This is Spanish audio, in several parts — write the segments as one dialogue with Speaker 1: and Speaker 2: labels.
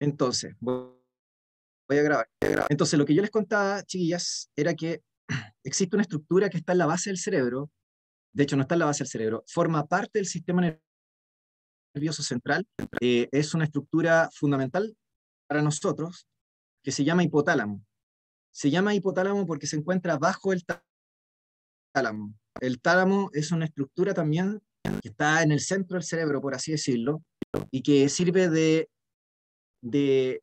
Speaker 1: Entonces, voy a grabar. Entonces, lo que yo les contaba, chiquillas, era que existe una estructura que está en la base del cerebro, de hecho no está en la base del cerebro, forma parte del sistema nervioso central, eh, es una estructura fundamental para nosotros que se llama hipotálamo. Se llama hipotálamo porque se encuentra bajo el tálamo. El tálamo es una estructura también que está en el centro del cerebro, por así decirlo, y que sirve de, de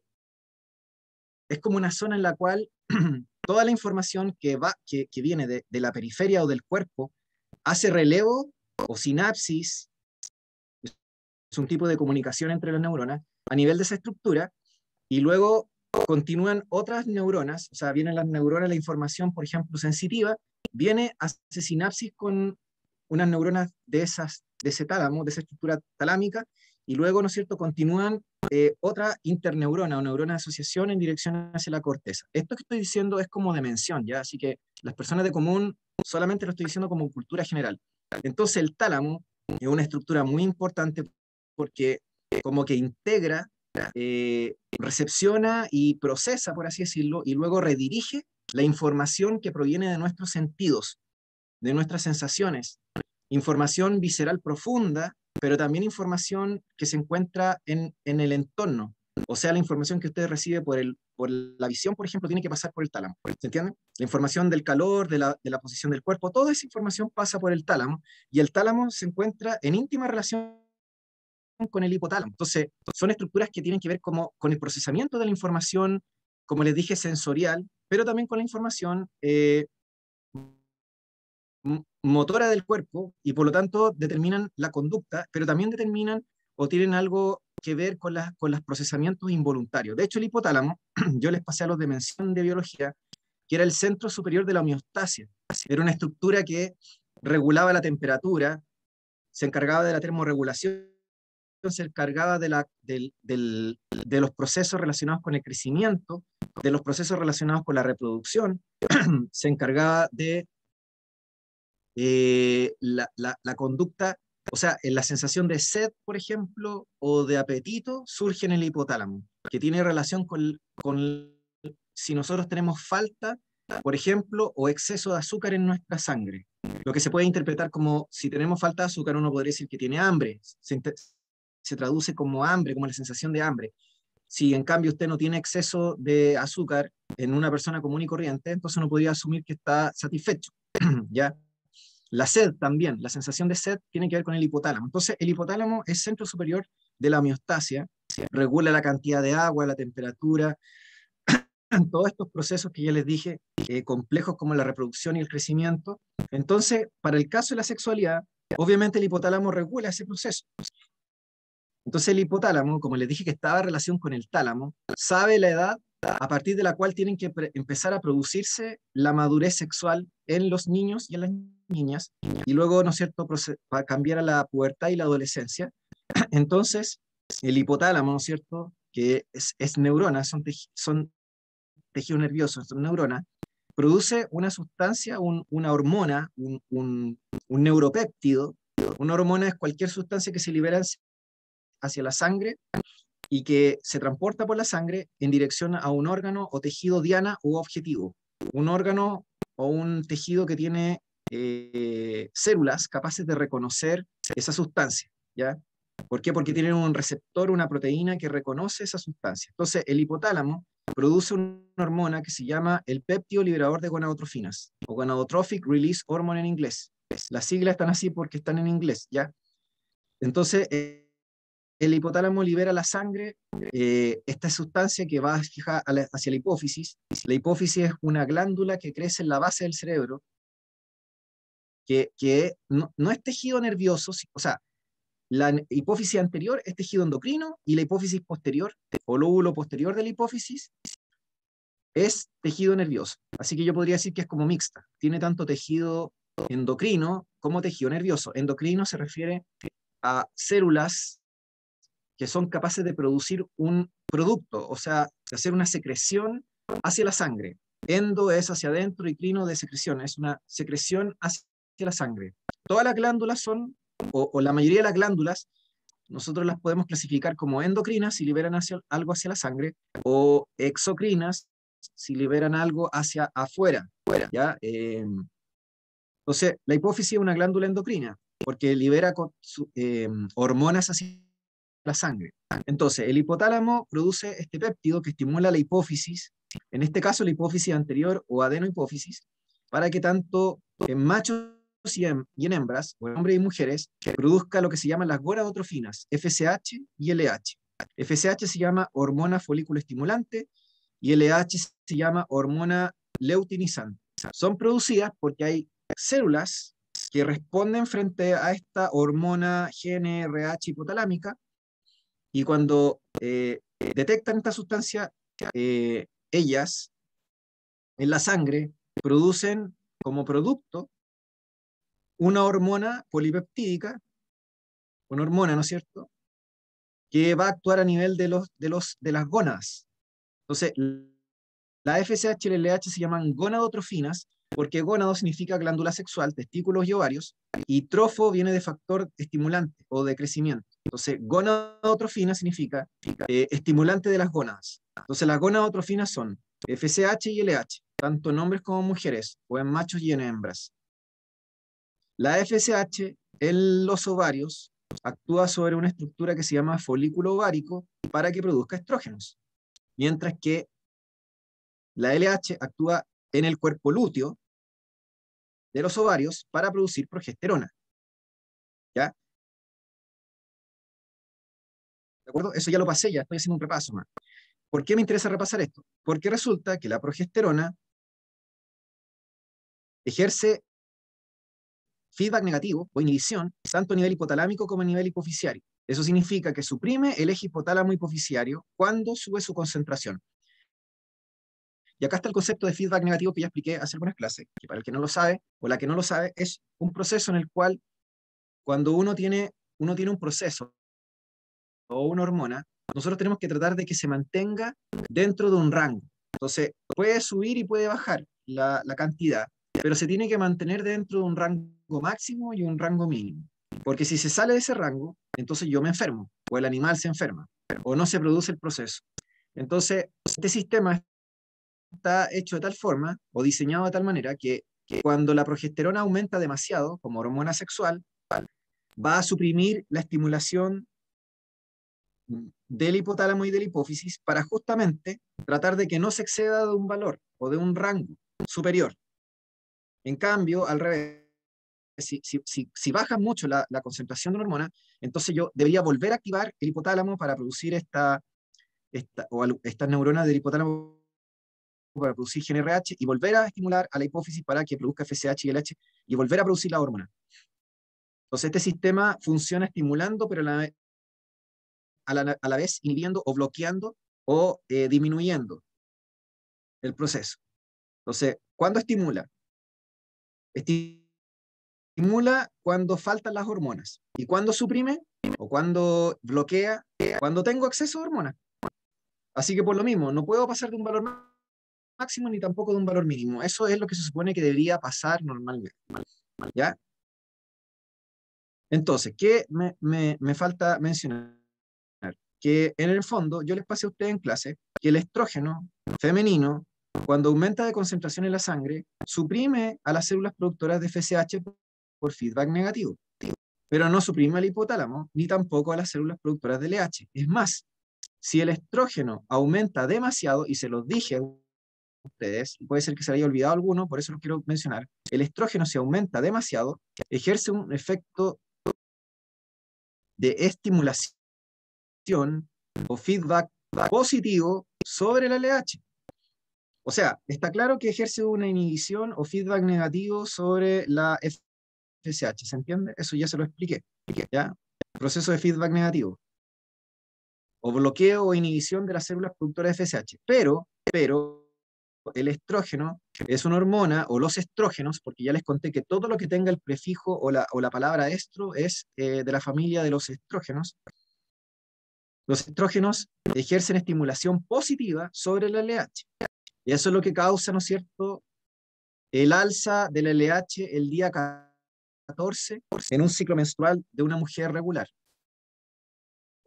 Speaker 1: es como una zona en la cual toda la información que, va, que, viene de, la periferia o del cuerpo hace relevo o sinapsis, es un tipo de comunicación entre las neuronas, a nivel de esa estructura, y luego continúan otras neuronas, o sea, vienen las neuronas, la información, por ejemplo, sensitiva, viene, hace sinapsis con unas neuronas de, esas, de ese tálamo, de esa estructura talámica, y luego, ¿no es cierto?, continúan eh, otra interneurona o neurona de asociación en dirección hacia la corteza. Esto que estoy diciendo es como dimensión, ¿ya? Así que las personas de común solamente lo estoy diciendo como cultura general. Entonces el tálamo es una estructura muy importante porque como que integra, eh, recepciona y procesa, por así decirlo, y luego redirige la información que proviene de nuestros sentidos, de nuestras sensaciones, información visceral profunda pero también información que se encuentra en, en el entorno. O sea, la información que usted recibe por, el, por la visión, por ejemplo, tiene que pasar por el tálamo. ¿Se entiende? La información del calor, de la, de la posición del cuerpo, toda esa información pasa por el tálamo y el tálamo se encuentra en íntima relación con el hipotálamo. Entonces, son estructuras que tienen que ver como, con el procesamiento de la información, como les dije, sensorial, pero también con la información eh, motora del cuerpo y por lo tanto determinan la conducta, pero también determinan o tienen algo que ver con, con los procesamientos involuntarios. De hecho, el hipotálamo, yo les pasé a los de mención de biología, que era el centro superior de la homeostasia. Era una estructura que regulaba la temperatura, se encargaba de la termorregulación, se encargaba de, la, de los procesos relacionados con el crecimiento, de los procesos relacionados con la reproducción, se encargaba de eh, la, conducta, o sea, la sensación de sed, por ejemplo, o de apetito, surge en el hipotálamo, que tiene relación con, con si nosotros tenemos falta, por ejemplo, o exceso de azúcar en nuestra sangre. Lo que se puede interpretar como si tenemos falta de azúcar, uno podría decir que tiene hambre. Se, se traduce como hambre, como la sensación de hambre. Si en cambio usted no tiene exceso de azúcar en una persona común y corriente, entonces uno podría asumir que está satisfecho. ¿ya? La sed también, la sensación de sed tiene que ver con el hipotálamo. Entonces, el hipotálamo es centro superior de la homeostasia, regula la cantidad de agua, la temperatura, todos estos procesos que ya les dije, eh, complejos como la reproducción y el crecimiento. Entonces, para el caso de la sexualidad, obviamente el hipotálamo regula ese proceso. Entonces el hipotálamo, como les dije que estaba en relación con el tálamo, sabe la edad a partir de la cual tienen que empezar a producirse la madurez sexual en los niños y en las niñas, y luego, ¿no es cierto?, para cambiar a la pubertad y la adolescencia. Entonces, el hipotálamo, ¿no es cierto?, que es, es neurona, son, son tejidos nerviosos, son neuronas, produce una sustancia, una hormona, un, un, un neuropéptido. Una hormona es cualquier sustancia que se libera hacia la sangre y que se transporta por la sangre en dirección a un órgano o tejido diana u objetivo. Un órgano o un tejido que tiene eh, células capaces de reconocer esa sustancia. ¿ya? ¿Por qué? Porque tienen un receptor, una proteína que reconoce esa sustancia. Entonces, el hipotálamo produce una hormona que se llama el péptido liberador de gonadotrofinas, o gonadotrophic release hormone en inglés. Las siglas están así porque están en inglés, ¿ya? Entonces, eh, el hipotálamo libera la sangre, eh, esta sustancia que va hacia la hipófisis. La hipófisis es una glándula que crece en la base del cerebro, que, que no, es tejido nervioso, o sea, la hipófisis anterior es tejido endocrino y la hipófisis posterior, o lóbulo posterior de la hipófisis, es tejido nervioso. Así que yo podría decir que es como mixta. Tiene tanto tejido endocrino como tejido nervioso. Endocrino se refiere a células que son capaces de producir un producto, o sea, de hacer una secreción hacia la sangre. Endo es hacia adentro y crino de secreción, es una secreción hacia la sangre. Todas las glándulas son, o, la mayoría de las glándulas, nosotros las podemos clasificar como endocrinas si liberan algo hacia la sangre o exocrinas si liberan algo hacia afuera. ¿ya? Em, entonces, la hipófisis es una glándula endocrina porque libera em, hormonas hacia la sangre. Entonces, el hipotálamo produce este péptido que estimula la hipófisis, en este caso la hipófisis anterior o adenohipófisis, para que tanto en machos y en, hembras, o en hombres y mujeres, produzca lo que se llaman las gonadotrofinas, FSH y LH. FSH se llama hormona folículo estimulante y LH se llama hormona leutinizante. Son producidas porque hay células que responden frente a esta hormona GNRH hipotalámica y cuando eh, detectan esta sustancia, eh, ellas en la sangre producen como producto una hormona polipeptídica, una hormona, ¿no es cierto?, que va a actuar a nivel de, los, de, los, de las gónadas. Entonces, la FSH y LH se llaman gonadotrofinas porque gónado significa glándula sexual, testículos y ovarios, y trofo viene de factor estimulante o de crecimiento. Entonces, gonadotrofina significa eh, estimulante de las gónadas. Entonces, las gonadotrofinas son FSH y LH, tanto en hombres como mujeres, o en machos y en hembras. La FSH en los ovarios actúa sobre una estructura que se llama folículo ovárico para que produzca estrógenos, mientras que la LH actúa en el cuerpo lúteo de los ovarios para producir progesterona. ¿Ya? ¿De acuerdo? Eso ya lo pasé, ya estoy haciendo un repaso más. ¿Por qué me interesa repasar esto? Porque resulta que la progesterona ejerce feedback negativo o inhibición, tanto a nivel hipotalámico como a nivel hipofisiario. Eso significa que suprime el eje hipotálamo hipofisiario cuando sube su concentración. Y acá está el concepto de feedback negativo que ya expliqué hace algunas clases, que para el que no lo sabe o la que no lo sabe, es un proceso en el cual cuando uno tiene, uno tiene un proceso o una hormona, nosotros tenemos que tratar de que se mantenga dentro de un rango. Entonces, puede subir y puede bajar la, la cantidad, pero se tiene que mantener dentro de un rango máximo y un rango mínimo. Porque si se sale de ese rango, entonces yo me enfermo, o el animal se enferma, o no se produce el proceso. Entonces, este sistema está hecho de tal forma o diseñado de tal manera que, cuando la progesterona aumenta demasiado como hormona sexual, va a suprimir la estimulación del hipotálamo y del hipófisis para justamente tratar de que no se exceda de un valor o de un rango superior. En cambio, al revés, si, baja mucho la, concentración de una hormona, entonces yo debería volver a activar el hipotálamo para producir esta, esta, o estas neuronas del hipotálamo para producir GNRH y volver a estimular a la hipófisis para que produzca FSH y LH y volver a producir la hormona. Entonces, este sistema funciona estimulando, pero a la, a la, vez inhibiendo o bloqueando o eh, disminuyendo el proceso. Entonces, ¿cuándo estimula? Estimula cuando faltan las hormonas. ¿Y cuando suprime? O cuando bloquea, cuando tengo exceso de hormonas. Así que por lo mismo, no puedo pasar de un valor máximo ni tampoco de un valor mínimo. Eso es lo que se supone que debería pasar normalmente. ¿Ya? Entonces, ¿qué me, me, me falta mencionar? Que en el fondo, yo les pasé a ustedes en clase que el estrógeno femenino cuando aumenta de concentración en la sangre, suprime a las células productoras de FSH por feedback negativo, pero no suprime al hipotálamo ni tampoco a las células productoras de LH. Es más, si el estrógeno aumenta demasiado, y se los dije a ustedes, puede ser que se haya olvidado alguno, por eso lo quiero mencionar, el estrógeno si aumenta demasiado, ejerce un efecto de estimulación o feedback positivo sobre el LH. O sea, está claro que ejerce una inhibición o feedback negativo sobre la FSH, ¿se entiende? Eso ya se lo expliqué, ¿ya? proceso de feedback negativo. O bloqueo o inhibición de las células productoras de FSH. Pero, pero, el estrógeno es una hormona, o los estrógenos, porque ya les conté que todo lo que tenga el prefijo o la, o la palabra estro es eh, de la familia de los estrógenos. Los estrógenos ejercen estimulación positiva sobre el LH. Y eso es lo que causa, ¿no es cierto?, el alza del LH el día 14 en un ciclo menstrual de una mujer regular.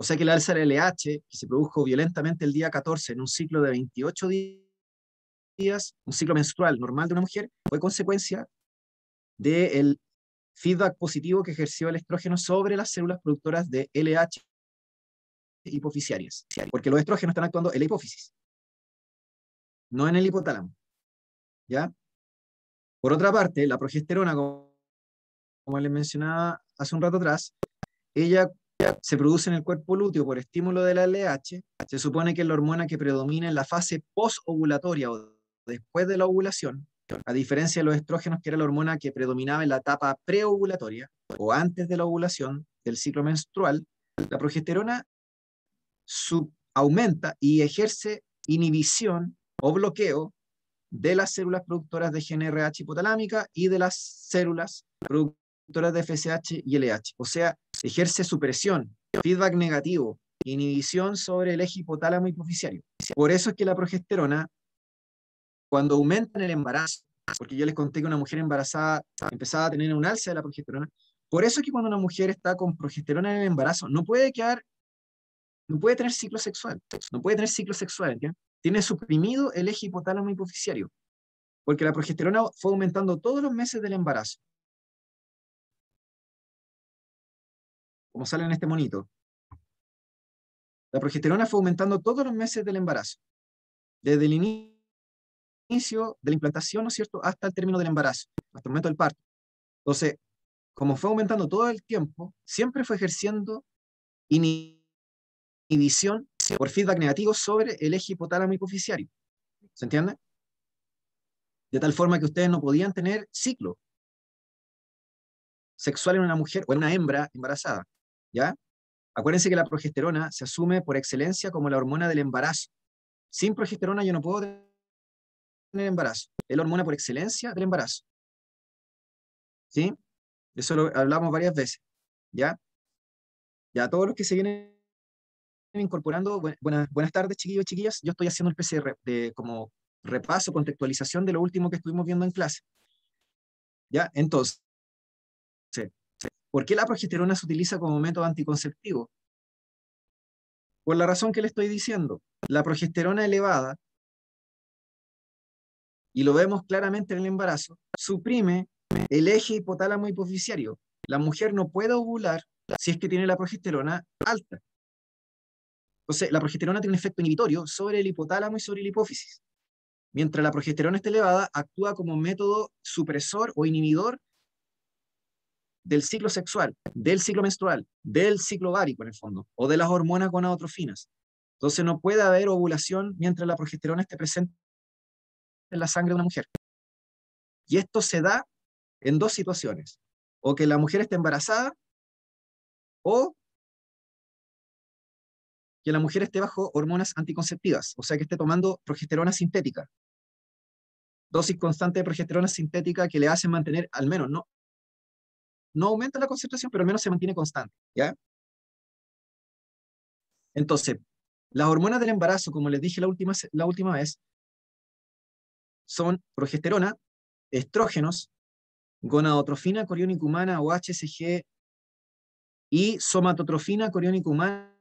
Speaker 1: O sea que el alza del LH, que se produjo violentamente el día 14 en un ciclo de 28 días, un ciclo menstrual normal de una mujer, fue consecuencia del feedback positivo que ejerció el estrógeno sobre las células productoras de LH hipofisiarias, porque los estrógenos están actuando en la hipófisis, no en el hipotálamo. ¿Ya? Por otra parte, la progesterona, como les mencionaba hace un rato atrás, ella se produce en el cuerpo lúteo por estímulo de la LH, se supone que es la hormona que predomina en la fase posovulatoria o después de la ovulación, a diferencia de los estrógenos, que era la hormona que predominaba en la etapa preovulatoria o antes de la ovulación del ciclo menstrual, la progesterona aumenta y ejerce inhibición o bloqueo de las células productoras de GNRH hipotalámica y de las células productoras de FSH y LH. O sea, ejerce supresión, feedback negativo, inhibición sobre el eje hipotálamo hipofisiario. Por eso es que la progesterona, cuando aumenta en el embarazo, porque yo les conté que una mujer embarazada empezaba a tener un alza de la progesterona, por eso es que cuando una mujer está con progesterona en el embarazo, no puede quedar, no puede tener ciclo sexual, no puede tener ciclo sexual, tiene suprimido el eje hipotálamo hipofisiario, porque la progesterona fue aumentando todos los meses del embarazo. Como sale en este monito. La progesterona fue aumentando todos los meses del embarazo, desde el inicio de la implantación, ¿no es cierto?, hasta el término del embarazo, hasta el momento del parto. Entonces, como fue aumentando todo el tiempo, siempre fue ejerciendo inhibición por feedback negativo sobre el eje hipotálamo hipofisiario. ¿Se entiende? De tal forma que ustedes no podían tener ciclo sexual en una mujer o en una hembra embarazada. ¿Ya? Acuérdense que la progesterona se asume por excelencia como la hormona del embarazo. Sin progesterona yo no puedo tener embarazo. Es la hormona por excelencia del embarazo. ¿Sí? Eso lo hablamos varias veces. ¿Ya? Ya todos los que se vienen incorporando, buenas, buenas tardes chiquillos chiquillas, yo estoy haciendo una especie de, como repaso, contextualización de lo último que estuvimos viendo en clase. ¿Ya? Entonces, ¿por qué la progesterona se utiliza como método anticonceptivo? Por la razón que le estoy diciendo, la progesterona elevada, y lo vemos claramente en el embarazo, suprime el eje hipotálamo hipofisiario. La mujer no puede ovular si es que tiene la progesterona alta. Entonces, la progesterona tiene un efecto inhibitorio sobre el hipotálamo y sobre la hipófisis. Mientras la progesterona está elevada, actúa como método supresor o inhibidor del ciclo sexual, del ciclo menstrual, del ciclo ovárico en el fondo, o de las hormonas gonadotrofinas. Entonces no puede haber ovulación mientras la progesterona esté presente en la sangre de una mujer. Y esto se da en dos situaciones, o que la mujer esté embarazada o que la mujer esté bajo hormonas anticonceptivas, o sea que esté tomando progesterona sintética. Dosis constante de progesterona sintética que le hace mantener, al menos, no, no aumenta la concentración, pero al menos se mantiene constante. ¿ya? Entonces, las hormonas del embarazo, como les dije la última, la última vez, son progesterona, estrógenos, gonadotrofina coriónica humana o HCG y somatotrofina coriónica humana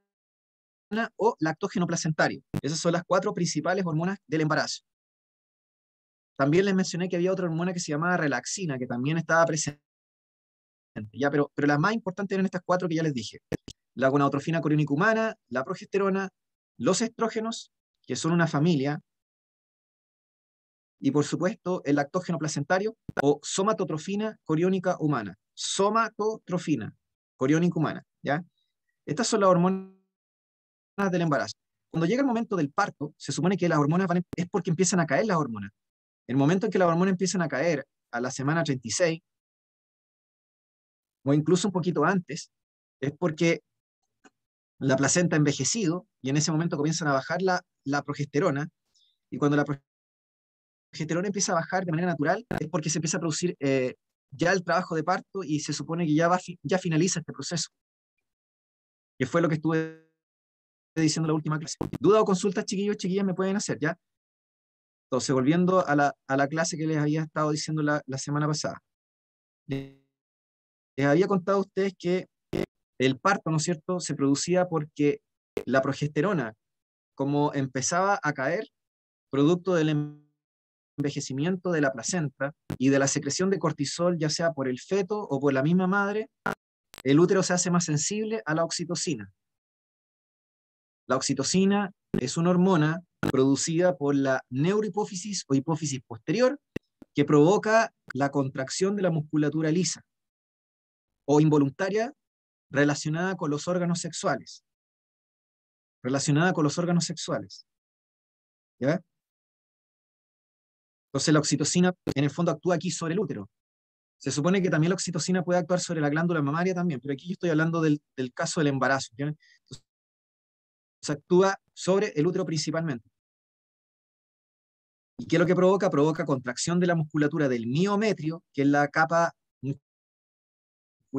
Speaker 1: o lactógeno placentario. Esas son las cuatro principales hormonas del embarazo. También les mencioné que había otra hormona que se llamaba relaxina, que también estaba presente. Ya, pero, pero las más importantes eran estas cuatro que ya les dije. La gonadotrofina coriónica humana, la progesterona, los estrógenos, que son una familia, y por supuesto el lactógeno placentario o somatotrofina coriónica humana. Somatotrofina coriónica humana, ¿ya? Estas son las hormonas del embarazo. Cuando llega el momento del parto, se supone que las hormonas van, es porque empiezan a caer las hormonas. El momento en que las hormonas empiezan a caer a la semana 36, o incluso un poquito antes, es porque la placenta ha envejecido y en ese momento comienzan a bajar la, la progesterona. Y cuando la progesterona empieza a bajar de manera natural, es porque se empieza a producir eh, ya el trabajo de parto y se supone que ya, va, ya finaliza este proceso. Que fue lo que estuve diciendo la última clase. Duda o consultas, chiquillos, chiquillas, me pueden hacer, ¿ya? Entonces, volviendo a la, a la clase que les había estado diciendo la, la semana pasada. Les había contado a ustedes que el parto, ¿no es cierto?, se producía porque la progesterona, como empezaba a caer, producto del envejecimiento de la placenta y de la secreción de cortisol, ya sea por el feto o por la misma madre, el útero se hace más sensible a la oxitocina. La oxitocina es una hormona producida por la neurohipófisis o hipófisis posterior que provoca la contracción de la musculatura lisa o involuntaria relacionada con los órganos sexuales. Relacionada con los órganos sexuales. ¿Ya? Entonces la oxitocina en el fondo actúa aquí sobre el útero. Se supone que también la oxitocina puede actuar sobre la glándula mamaria también, pero aquí yo estoy hablando del, caso del embarazo. Entonces, actúa sobre el útero principalmente. ¿Y qué es lo que provoca? Provoca contracción de la musculatura del miometrio, que es la capa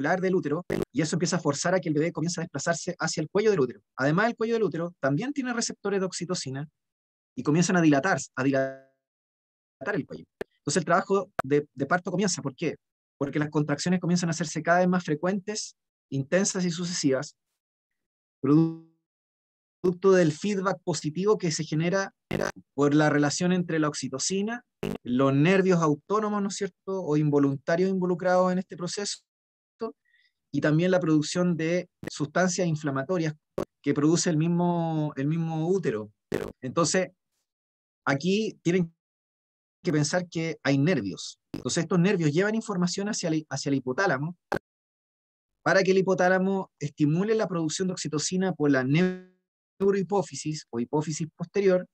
Speaker 1: del útero, y eso empieza a forzar a que el bebé comience a desplazarse hacia el cuello del útero. Además, el cuello del útero también tiene receptores de oxitocina y comienzan a dilatar, a dilatar el cuello. Entonces el trabajo de, de parto comienza. ¿Por qué? Porque las contracciones comienzan a hacerse cada vez más frecuentes, intensas y sucesivas, producto del feedback positivo que se genera por la relación entre la oxitocina, los nervios autónomos, ¿no es cierto?, o involuntarios involucrados en este proceso, y también la producción de sustancias inflamatorias que produce el mismo, el mismo útero. Entonces, aquí tienen que pensar que hay nervios. Entonces, estos nervios llevan información hacia el, hacia el hipotálamo para que el hipotálamo estimule la producción de oxitocina por la neurohipófisis o hipófisis posterior,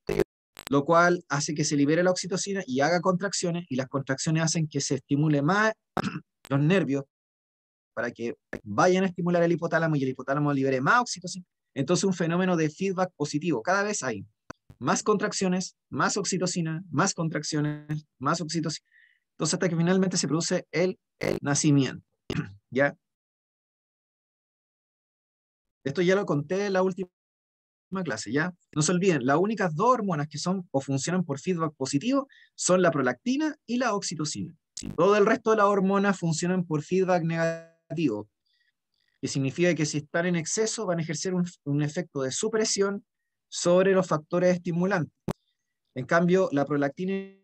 Speaker 1: lo cual hace que se libere la oxitocina y haga contracciones, y las contracciones hacen que se estimule más los nervios para que vayan a estimular el hipotálamo y el hipotálamo libere más oxitocina. Entonces, un fenómeno de feedback positivo. Cada vez hay más contracciones, más oxitocina, más contracciones, más oxitocina. Entonces, hasta que finalmente se produce el, el nacimiento. ¿Ya? Esto ya lo conté en la última clase, ¿ya? No se olviden, las únicas dos hormonas que son o funcionan por feedback positivo son la prolactina y la oxitocina. Todo el resto de las hormonas funcionan por feedback negativo, que significa que si están en exceso van a ejercer un, un efecto de supresión sobre los factores estimulantes. En cambio, la prolactina y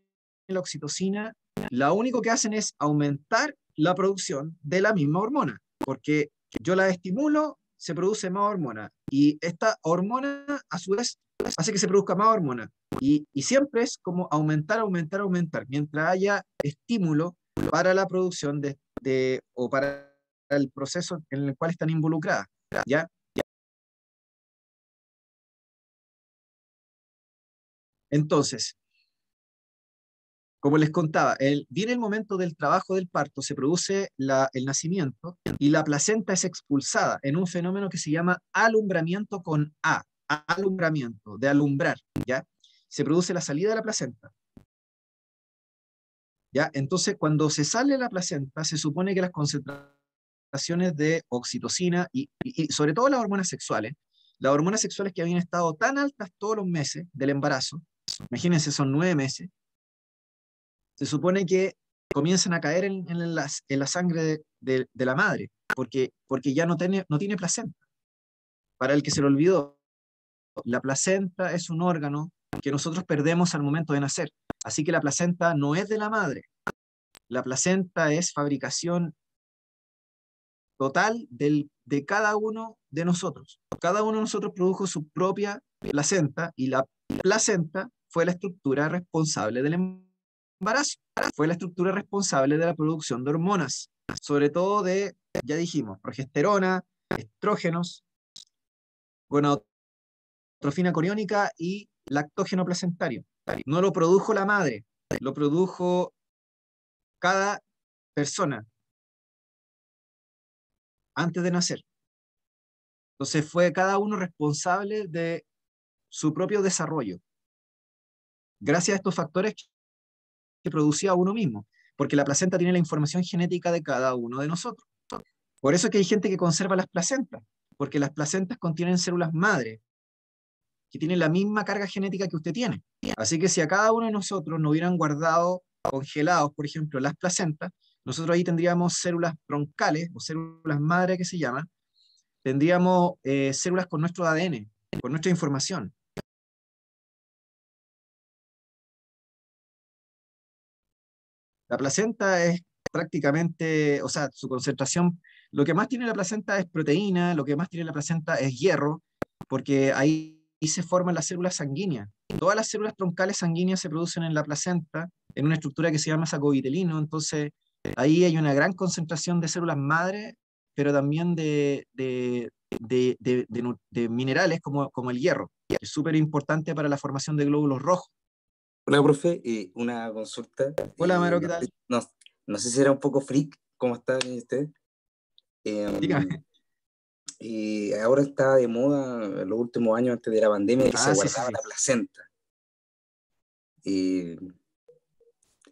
Speaker 1: la oxitocina, lo único que hacen es aumentar la producción de la misma hormona, porque yo la estimulo se produce más hormona. Y esta hormona, a su vez, hace que se produzca más hormona. Y, siempre es como aumentar, aumentar, aumentar, mientras haya estímulo para la producción de, de o para el proceso en el cual están involucradas. ¿ya? Entonces, como les contaba, el, viene el momento del trabajo del parto, se produce el nacimiento y la placenta es expulsada en un fenómeno que se llama alumbramiento con A, alumbramiento, de alumbrar, ¿ya? Se produce la salida de la placenta. ¿Ya? Entonces, cuando se sale la placenta, se supone que las concentraciones de oxitocina y, sobre todo las hormonas sexuales, las hormonas sexuales que habían estado tan altas todos los meses del embarazo, imagínense, son nueve meses, se supone que comienzan a caer en, la, sangre de, de, la madre, porque, porque ya no tiene, no tiene placenta. Para el que se lo olvidó, la placenta es un órgano que nosotros perdemos al momento de nacer. Así que la placenta no es de la madre. La placenta es fabricación total del, de cada uno de nosotros. Cada uno de nosotros produjo su propia placenta y la placenta fue la estructura responsable del embarazo. Fue la estructura responsable de la producción de hormonas, sobre todo de, ya dijimos, progesterona, estrógenos, gonadotrofina coriónica y lactógeno placentario. No lo produjo la madre, lo produjo cada persona antes de nacer. Entonces fue cada uno responsable de su propio desarrollo. Gracias a estos factores que producía uno mismo, porque la placenta tiene la información genética de cada uno de nosotros. Por eso es que hay gente que conserva las placentas, porque las placentas contienen células madre, que tienen la misma carga genética que usted tiene. Así que si a cada uno de nosotros nos hubieran guardado congelados, por ejemplo, las placentas, nosotros ahí tendríamos células broncales o células madre que se llaman, tendríamos eh, células con nuestro ADN, con nuestra información. La placenta es prácticamente, o sea, su concentración, lo que más tiene la placenta es proteína, lo que más tiene la placenta es hierro, porque ahí se forman las células sanguíneas. Todas las células troncales sanguíneas se producen en la placenta, en una estructura que se llama sacovitelino, entonces ahí hay una gran concentración de células madre, pero también de, de, de, minerales como, como el hierro, que es súper importante para la formación de glóbulos rojos.
Speaker 2: Hola, profe, eh, una consulta.
Speaker 1: Hola, Maro, ¿qué tal?
Speaker 2: No, no sé si era un poco freak, ¿cómo está usted? Eh,
Speaker 1: Dígame.
Speaker 2: Y ahora está de moda, en los últimos años antes de la pandemia, que se ah, guardaba la placenta.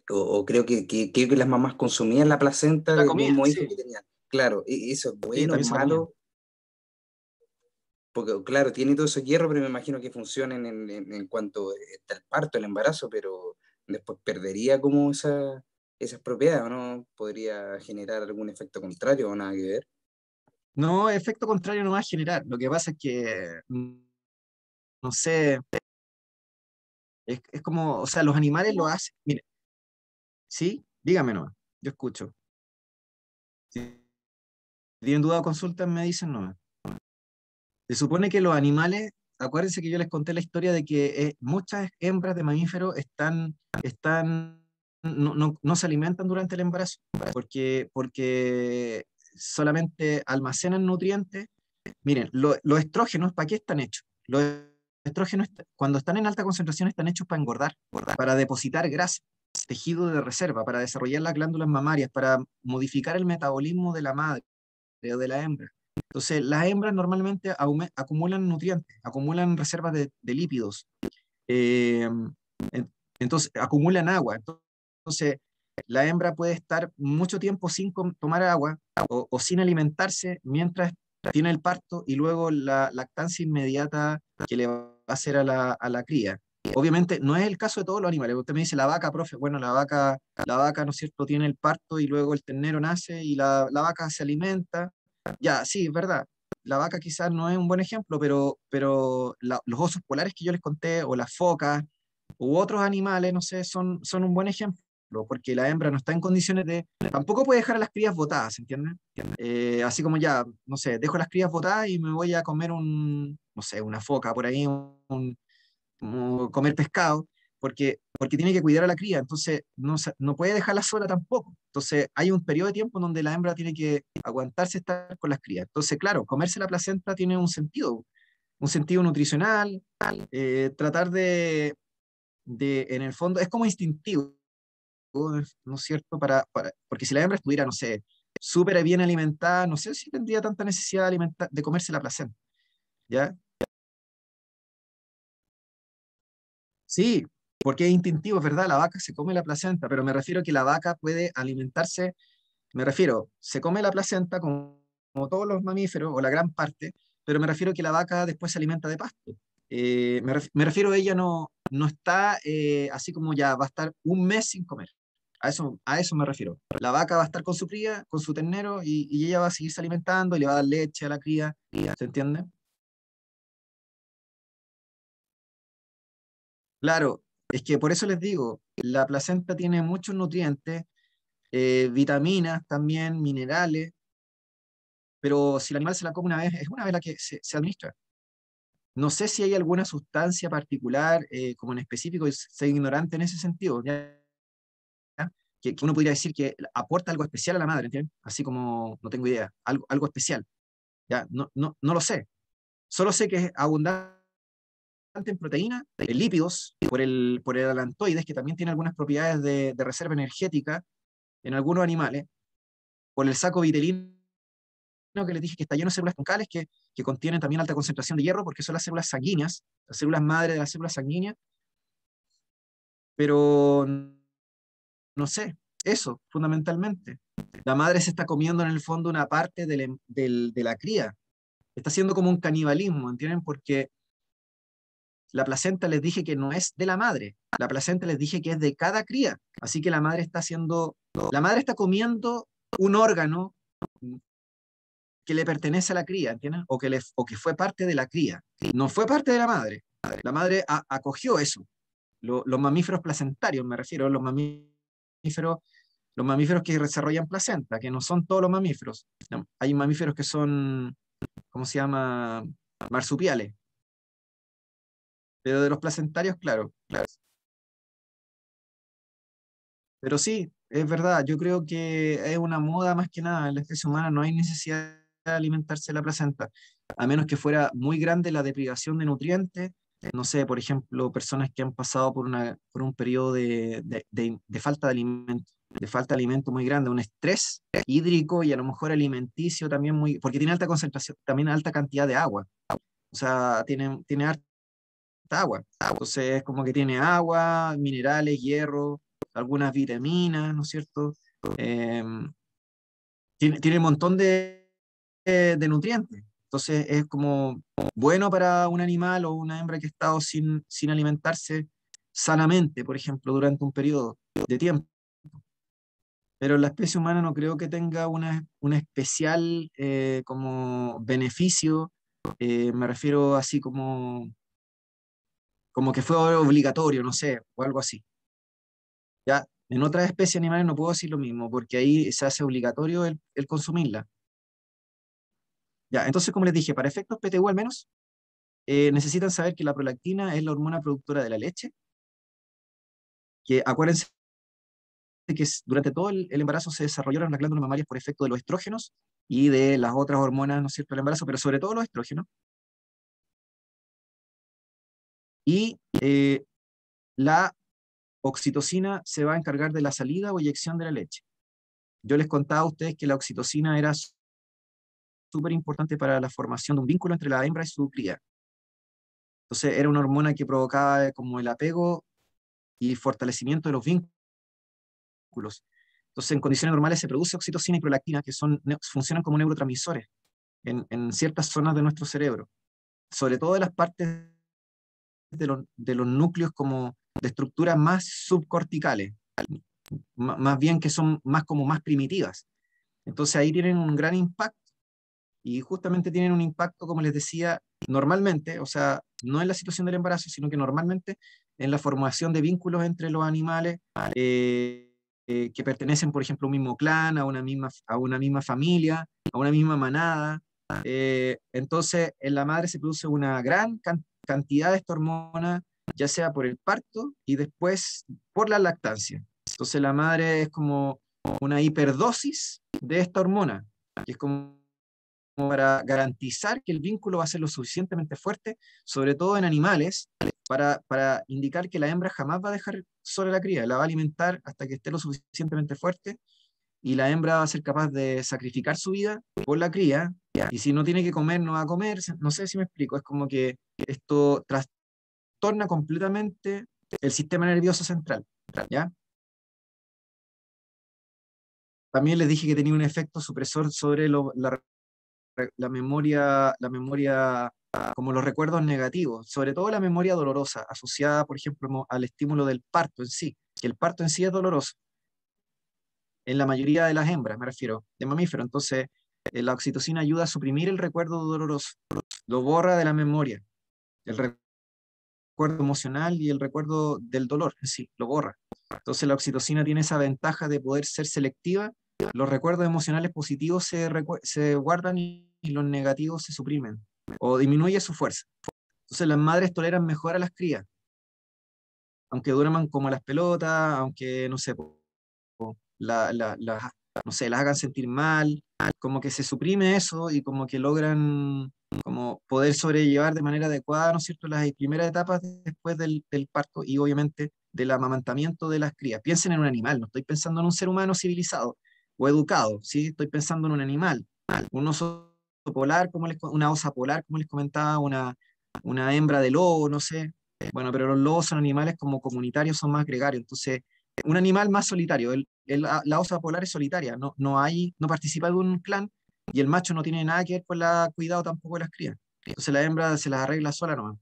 Speaker 2: O, creo que, que, que, las mamás consumían la placenta
Speaker 1: del mismo hijo
Speaker 2: que tenían. Claro, eso es bueno, es malo. Porque, claro, tiene todo ese hierro, pero me imagino que funcionen en, en, cuanto está el parto, el embarazo, pero después perdería como esa, esas propiedades, ¿o no? ¿Podría generar algún efecto contrario o nada que ver?
Speaker 1: No, efecto contrario no va a generar. Lo que pasa es que, mm, no sé, es, es como, o sea, los animales lo hacen. Mire, ¿sí? Dígame no, yo escucho. Si tienen duda o consultan, me dicen no. Se supone que los animales, acuérdense que yo les conté la historia de que eh, muchas hembras de mamíferos están, están no, no, no, se alimentan durante el embarazo, porque, porque solamente almacenan nutrientes. Miren, los estrógenos, ¿para qué están hechos? Los estrógenos, cuando están en alta concentración, están hechos para engordar, para depositar grasa, tejido de reserva, para desarrollar las glándulas mamarias, para modificar el metabolismo de la madre o de la hembra. Entonces, las hembras normalmente acumulan nutrientes, acumulan reservas de, lípidos, eh, entonces acumulan agua. Entonces, la hembra puede estar mucho tiempo sin tomar agua o, sin alimentarse mientras tiene el parto y luego la lactancia inmediata que le va a hacer a la, a la cría. Obviamente no es el caso de todos los animales. Usted me dice la vaca, profe, bueno, la vaca, la vaca, ¿no es cierto?, tiene el parto y luego el ternero nace y la, la vaca se alimenta. Ya, sí, es verdad. La vaca quizás no es un buen ejemplo, pero, pero los osos polares que yo les conté, o las focas, u otros animales, no sé, son, son un buen ejemplo porque la hembra no está en condiciones de... Tampoco puede dejar a las crías botadas, ¿entiendes? Eh, así como ya, no sé, dejo las crías botadas y me voy a comer un, no sé, una foca por ahí, un, comer pescado, porque, porque tiene que cuidar a la cría, entonces no, no puede dejarla sola tampoco. Entonces hay un periodo de tiempo donde la hembra tiene que aguantarse estar con las crías. Entonces, claro, comerse la placenta tiene un sentido, un sentido nutricional, eh, tratar de, de, en el fondo, es como instintivo ¿no es cierto? Para, para, porque si la hembra estuviera, no sé, súper bien alimentada, no sé si tendría tanta necesidad de, de comerse la placenta. ¿Ya? Sí, porque es instintivo, verdad, la vaca se come la placenta, pero me refiero que la vaca puede alimentarse, me refiero, se come la placenta como, todos los mamíferos, o la gran parte, pero me refiero que la vaca después se alimenta de pasto. Eh, me, me, refiero ella no, no está eh, así como ya va a estar un mes sin comer. A eso, a eso me refiero. La vaca va a estar con su cría, con su ternero, y, ella va a seguirse alimentando y le va a dar leche a la cría. ¿Se entiende? Claro, es que por eso les digo, la placenta tiene muchos nutrientes, eh, vitaminas también, minerales, pero si el animal se la come una vez, es una vez la que se, administra. No sé si hay alguna sustancia particular, eh, como en específico, soy ignorante en ese sentido. ¿ya? que, uno podría decir que aporta algo especial a la madre, ¿entiendes? Así como, no tengo idea, algo, algo especial. ¿ya? No, no, no lo sé. Solo sé que es abundante en proteína, en lípidos, por el, por el alantoides, que también tiene algunas propiedades de, de reserva energética en algunos animales, por el saco vitelino que les dije que está lleno de células troncales que, que contienen también alta concentración de hierro, porque son las células sanguíneas, las células madre de las células sanguíneas, pero no sé, eso, fundamentalmente. La madre se está comiendo en el fondo una parte em, de la cría. Está haciendo como un canibalismo, ¿entienden? Porque la placenta les dije que no es de la madre, la placenta les dije que es de cada cría. Así que la madre está haciendo, la madre está comiendo un órgano que le pertenece a la cría, ¿entienden? O que, le, o que fue parte de la cría. No fue parte de la madre. La madre acogió eso. los mamíferos placentarios, me refiero, los mamíferos, los mamíferos que desarrollan placenta, que no son todos los mamíferos. hay mamíferos que son, ¿cómo se llama? Marsupiales. Pero de los placentarios, claro. claro. Pero sí, es verdad, yo creo que es una moda más que nada. En la especie humana no hay necesidad de alimentarse la placenta, a menos que fuera muy grande la deprivación de nutrientes. No sé, por ejemplo, personas que han pasado por, una, por un periodo de, de, falta de alimento, de falta de alimento muy grande, un estrés hídrico y a lo mejor alimenticio también muy, porque tiene alta concentración, también alta cantidad de agua. O sea, tiene, tiene harta agua. Entonces es como que tiene agua, minerales, hierro, algunas vitaminas, ¿no es cierto? Em, tiene, tiene un montón de, de, nutrientes. Entonces es como bueno para un animal o una hembra que ha estado sin, sin alimentarse sanamente, por ejemplo, durante un periodo de tiempo. Pero la especie humana no creo que tenga una, un especial eh, como beneficio, eh, me refiero así como, como que fue obligatorio, no sé, o algo así. Ya, en otras especies animales no puedo decir lo mismo, porque ahí se hace obligatorio el, consumirla. Ya, entonces, como les dije, para efectos PTU al menos, eh, necesitan saber que la prolactina es la hormona productora de la leche, que acuérdense que durante todo el, embarazo se desarrollaron las glándulas mamarias por efecto de los estrógenos y de las otras hormonas, ¿no es cierto?, del embarazo, pero sobre todo los estrógenos. Y eh, la oxitocina se va a encargar de la salida o eyección de la leche. Yo les contaba a ustedes que la oxitocina era súper importante para la formación de un vínculo entre la hembra y su cría. Entonces era una hormona que provocaba como el apego y fortalecimiento de los vínculos. Entonces en condiciones normales se produce oxitocina y prolactina que son, funcionan como neurotransmisores en, en ciertas zonas de nuestro cerebro, sobre todo en las partes de, de los núcleos como de estructuras más subcorticales, más bien que son más como más primitivas. Entonces ahí tienen un gran impacto y justamente tienen un impacto, como les decía, normalmente, o sea, no en la situación del embarazo, sino que normalmente en la formación de vínculos entre los animales eh, eh, que pertenecen, por ejemplo, a un mismo clan, a una misma, a una misma familia, a una misma manada. Eh, entonces, en la madre se produce una gran cantidad de esta hormona ya sea por el parto y después por la lactancia. Entonces la madre es como una hiperdosis de esta hormona, que es como para garantizar que el vínculo va a ser lo suficientemente fuerte, sobre todo en animales, para, para indicar que la hembra jamás va a dejar sola la cría, la va a alimentar hasta que esté lo suficientemente fuerte y la hembra va a ser capaz de sacrificar su vida por la cría, y si no tiene que comer, no va a comer, no sé si me explico, es como que esto tras, torna completamente el sistema nervioso central. ¿ya? También les dije que tenía un efecto supresor sobre la, memoria, la memoria, como los recuerdos negativos, sobre todo la memoria dolorosa, asociada, por ejemplo, al estímulo del parto en sí, que el parto en sí es doloroso. En la mayoría de las hembras, me refiero, de mamíferos. Entonces, la oxitocina ayuda a suprimir el recuerdo doloroso, lo borra de la memoria. El recuerdo emocional y el recuerdo del dolor sí, lo borra. Entonces la oxitocina tiene esa ventaja de poder ser selectiva. Los recuerdos emocionales positivos se, se guardan y, los negativos se suprimen o disminuye su fuerza. Entonces las madres toleran mejor a las crías, aunque duerman como las pelotas, aunque no sé, la, la, no sé, las hagan sentir mal, como que se suprime eso y como que logran como poder sobrellevar de manera adecuada, ¿no es cierto?, las primeras etapas después del, parto y obviamente del amamantamiento de las crías. Piensen en un animal, no estoy pensando en un ser humano civilizado o educado, ¿sí? Estoy pensando en un animal, un oso polar, como les, una osa polar, como les comentaba, una, una hembra de lobo, no sé. Bueno, pero los lobos son animales como comunitarios, son más gregarios, entonces un animal más solitario. La osa polar es solitaria, no, no, hay, no participa de un clan y el macho no tiene nada que ver con la cuidado tampoco de las crías. Entonces la hembra se las arregla sola nomás.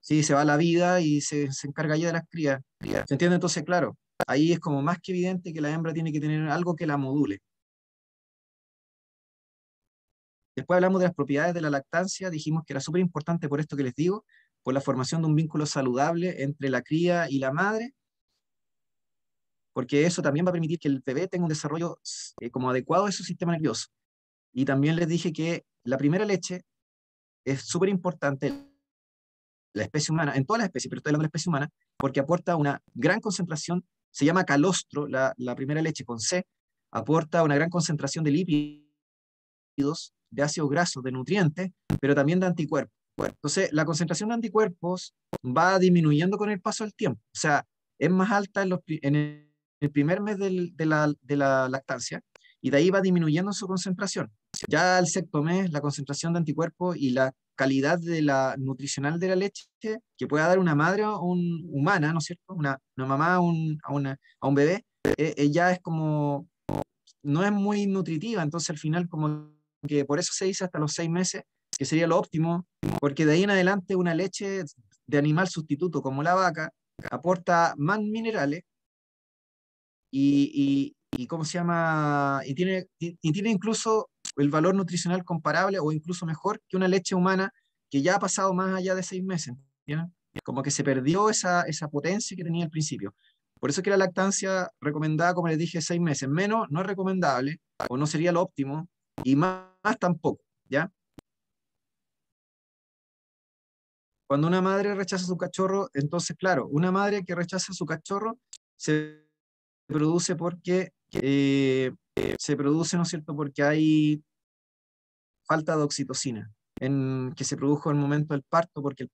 Speaker 1: Sí, se va a la vida y se, se encarga ya de las crías. ¿Se entiende? Entonces, claro, ahí es como más que evidente que la hembra tiene que tener algo que la module. Después hablamos de las propiedades de la lactancia, dijimos que era súper importante por esto que les digo, por la formación de un vínculo saludable entre la cría y la madre, porque eso también va a permitir que el bebé tenga un desarrollo eh, como adecuado de su sistema nervioso. Y también les dije que la primera leche es súper importante la especie humana, en todas las especies, pero estoy hablando de la especie humana, porque aporta una gran concentración, se llama calostro, la, la primera leche con C, aporta una gran concentración de lípidos, de ácidos grasos, de nutrientes, pero también de anticuerpos. Entonces, la concentración de anticuerpos va disminuyendo con el paso del tiempo. O sea, es más alta en, los, en el primer mes del, de, la, de la lactancia y de ahí va disminuyendo su concentración. Ya al sexto mes, la concentración de anticuerpos y la calidad de la nutricional de la leche que pueda dar una madre un, humana, ¿no es cierto? Una, una mamá un, a, una, a un bebé, eh, ella es como, no es muy nutritiva, entonces al final como que por eso se dice hasta los seis meses, que sería lo óptimo, porque de ahí en adelante una leche de animal sustituto como la vaca aporta más minerales y, ¿cómo se llama? Y tiene, y tiene incluso el valor nutricional comparable o incluso mejor que una leche humana que ya ha pasado más allá de seis meses. Como que se perdió esa, esa potencia que tenía al principio. Por eso que la lactancia recomendada, como les dije, seis meses. Menos no es recomendable o no sería lo óptimo y más, tampoco. ¿ya? Cuando una madre rechaza su cachorro, entonces, claro, una madre que rechaza su cachorro se produce porque eh, se produce, ¿no es cierto?, porque hay falta de oxitocina, en, que se produjo en el momento del parto, porque el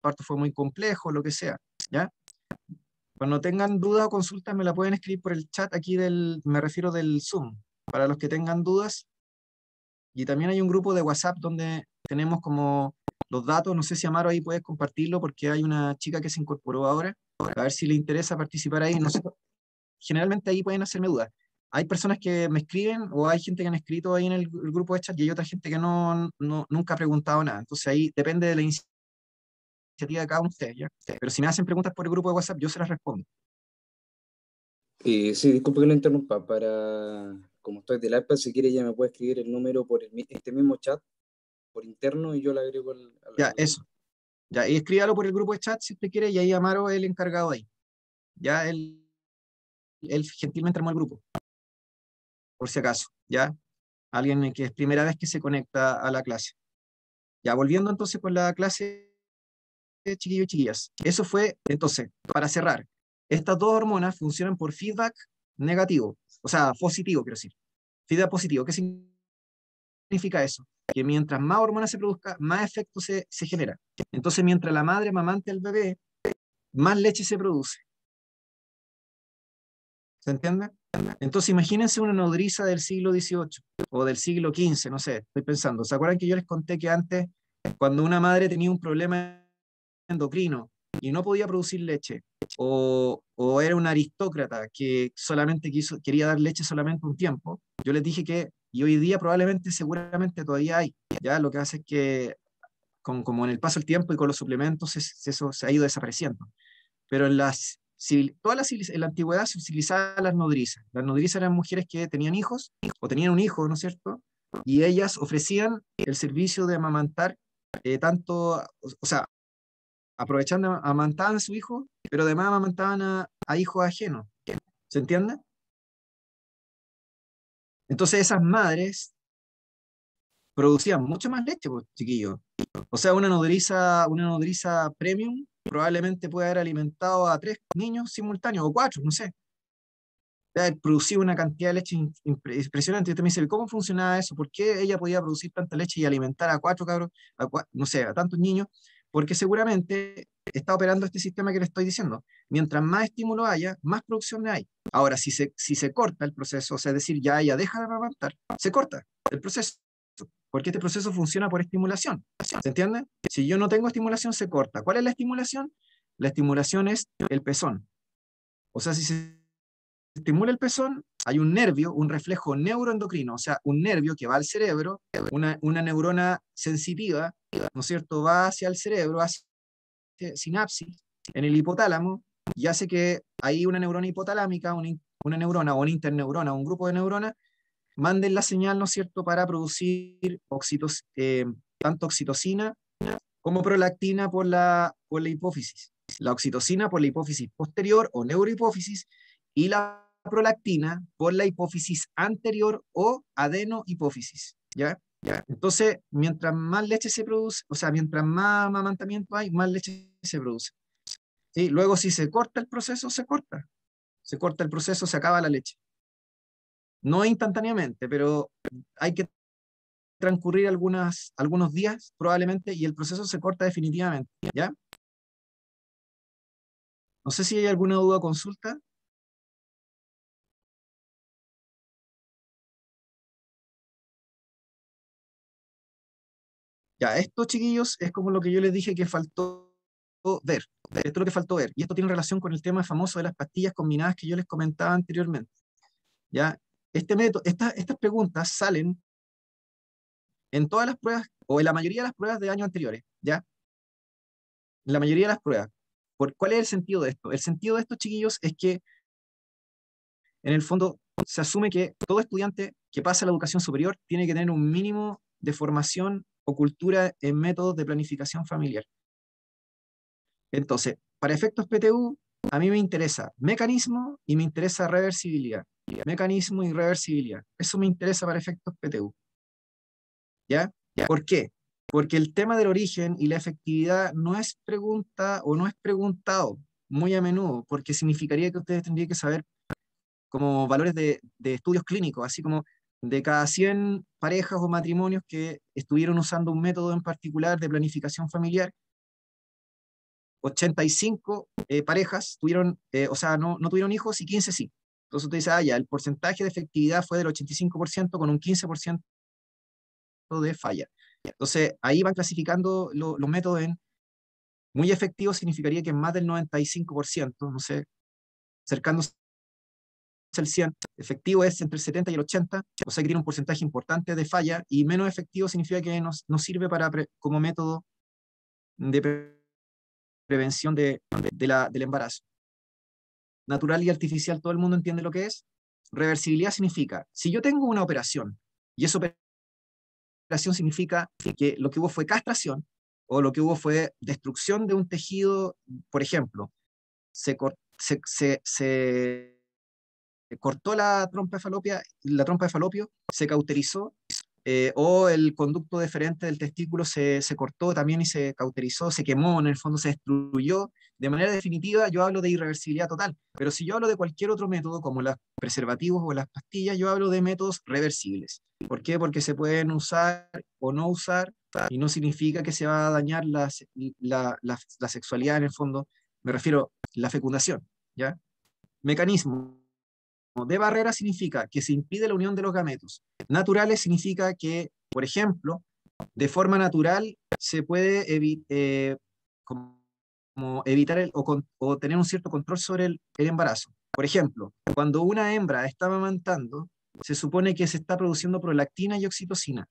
Speaker 1: parto fue muy complejo, lo que sea, ¿ya? Cuando tengan dudas o consultas me la pueden escribir por el chat aquí del, me refiero del Zoom, para los que tengan dudas. Y también hay un grupo de WhatsApp donde tenemos como los datos, no sé si Amaro ahí puedes compartirlo porque hay una chica que se incorporó ahora, a ver si le interesa participar ahí, no sé, generalmente ahí pueden hacerme dudas hay personas que me escriben o hay gente que han escrito ahí en el, grupo de chat y hay otra gente que no, no, nunca ha preguntado nada. Entonces ahí depende de la iniciativa de cada uno de ustedes. ¿ya? Pero si me hacen preguntas por el grupo de WhatsApp, yo se las respondo.
Speaker 2: Eh, sí, disculpe que lo interrumpa. Para, como estoy del iPad, si quiere ya me puede escribir el número por este mismo chat, por interno, y yo le agrego al...
Speaker 1: ya, eso. Ya, y escríbalo por el grupo de chat si usted quiere, y ahí Amaro es el encargado ahí. Ya él, él gentilmente armó el grupo por si acaso, ¿ya? Alguien que es primera vez que se conecta a la clase. Ya, volviendo entonces con la clase, chiquillos y chiquillas. Eso fue, entonces, para cerrar, estas dos hormonas funcionan por feedback negativo, o sea, positivo, quiero decir. Feedback positivo, ¿qué significa eso? Que mientras más hormonas se produzca, más efecto se, se genera. Entonces, mientras la madre mamante al bebé, más leche se produce. ¿Se entiende? Entonces imagínense una nodriza del siglo XVIII o del siglo XV, no sé, estoy pensando. ¿Se acuerdan que yo les conté que antes, cuando una madre tenía un problema endocrino y no podía producir leche, o, era una aristócrata que solamente quiso, quería dar leche solamente un tiempo, yo les dije que, y hoy día probablemente, seguramente todavía hay, ya lo que hace es que, con, como en el paso del tiempo y con los suplementos, eso se ha ido desapareciendo. Pero en las toda la, en la antigüedad se utilizaban las nodrizas. Las nodrizas eran mujeres que tenían hijos o tenían un hijo, ¿no es cierto? Y ellas ofrecían el servicio de amamantar eh, tanto, o, sea, aprovechando, amamantaban a su hijo, pero además amamantaban a, a hijos ajenos. ¿Se entiende? Entonces esas madres producían mucho más leche, pues, chiquillos. O sea, una nodriza, una nodriza premium probablemente puede haber alimentado a tres niños simultáneos o cuatro, no sé. Haber producido una cantidad de leche impresionante. Y usted me dice, ¿cómo funcionaba eso? ¿Por qué ella podía producir tanta leche y alimentar a cuatro cabros, a no sé, a tantos niños? Porque seguramente está operando este sistema que le estoy diciendo. Mientras más estímulo haya, más producción hay. Ahora, si se, si se corta el proceso, o sea, es decir, ya ella deja de amamantar, se corta el proceso porque este proceso funciona por estimulación. ¿Se entiende? Si yo no tengo estimulación, se corta. ¿Cuál es la estimulación? La estimulación es el pezón. O sea, si se estimula el pezón, hay un nervio, un reflejo neuroendocrino, o sea, un nervio que va al cerebro, una, neurona sensitiva, ¿no es cierto?, va hacia el cerebro, hacia sinapsis, en el hipotálamo, y hace que hay una neurona hipotalámica, una, una neurona o una interneurona, un grupo de neuronas, manden la señal, ¿no es cierto?, para producir eh, tanto oxitocina como prolactina por la, por la hipófisis. La oxitocina por la hipófisis posterior o neurohipófisis y la prolactina por la hipófisis anterior o adenohipófisis. ¿ya? ¿Ya? Entonces, mientras más leche se produce, o sea, mientras más amamantamiento hay, más leche se produce. y Luego, si se corta el proceso, se corta. Se corta el proceso, se acaba la leche. No instantáneamente, pero hay que transcurrir algunas, algunos días probablemente y el proceso se corta definitivamente. ¿Ya? No sé si hay alguna duda o consulta. Ya, esto, chiquillos, es como lo que yo les dije que faltó ver. Esto es lo que faltó ver. Y esto tiene relación con el tema famoso de las pastillas combinadas que yo les comentaba anteriormente. Ya, este método, estas preguntas salen en todas las pruebas, o en la mayoría de las pruebas de años anteriores, ¿ya? La mayoría de las pruebas. ¿Por, ¿Cuál es el sentido de esto? El sentido de esto, chiquillos, es que en el fondo se asume que todo estudiante que pasa a la educación superior tiene que tener un mínimo de formación o cultura en métodos de planificación familiar. Entonces, para efectos PTU, a mí me interesa mecanismo y me interesa reversibilidad. Mecanismo y reversibilidad. Eso me interesa para efectos PTU. ¿Ya? ¿Por qué? Porque el tema del origen y la efectividad no es pregunta o no es preguntado muy a menudo, porque significaría que ustedes tendrían que saber como valores de, de estudios clínicos, así como de cada 100 parejas o matrimonios que estuvieron usando un método en particular de planificación familiar, 85 eh, parejas tuvieron, eh, o sea, no, no, tuvieron hijos y 15 sí. Entonces usted dice, ah, ya, el porcentaje de efectividad fue del 85% con un 15% de falla. Entonces ahí van clasificando los métodos en muy efectivos, significaría que más del 95%, no sé, cercándose el 100, efectivo es entre el 70 y el 80, o sea que tiene un porcentaje importante de falla, y menos efectivo significa que no, sirve para como método de prevención de, de la, del embarazo. Natural y artificial, todo el mundo entiende lo que es. Reversibilidad significa, si yo tengo una operación, y esa operación significa que lo que hubo fue castración, o lo que hubo fue destrucción de un tejido, por ejemplo, se, cortó la trompa de falopia, la trompa de falopio, se cauterizó, eh, o el conducto deferente del testículo se, se, cortó también y se cauterizó, se quemó, en el fondo se destruyó. De manera definitiva, yo hablo de irreversibilidad total. Pero si yo hablo de cualquier otro método, como los preservativos o las pastillas, yo hablo de métodos reversibles. ¿Por qué? Porque se pueden usar o no usar y no significa que se va a dañar la, la, la, sexualidad en el fondo. Me refiero a la fecundación. ¿ya? Mecanismo de barrera significa que se impide la unión de los gametos. Naturales significa que, por ejemplo, de forma natural se puede eh, como evitar el, o, tener un cierto control sobre el, embarazo. Por ejemplo, cuando una hembra está amamantando, se supone que se está produciendo prolactina y oxitocina.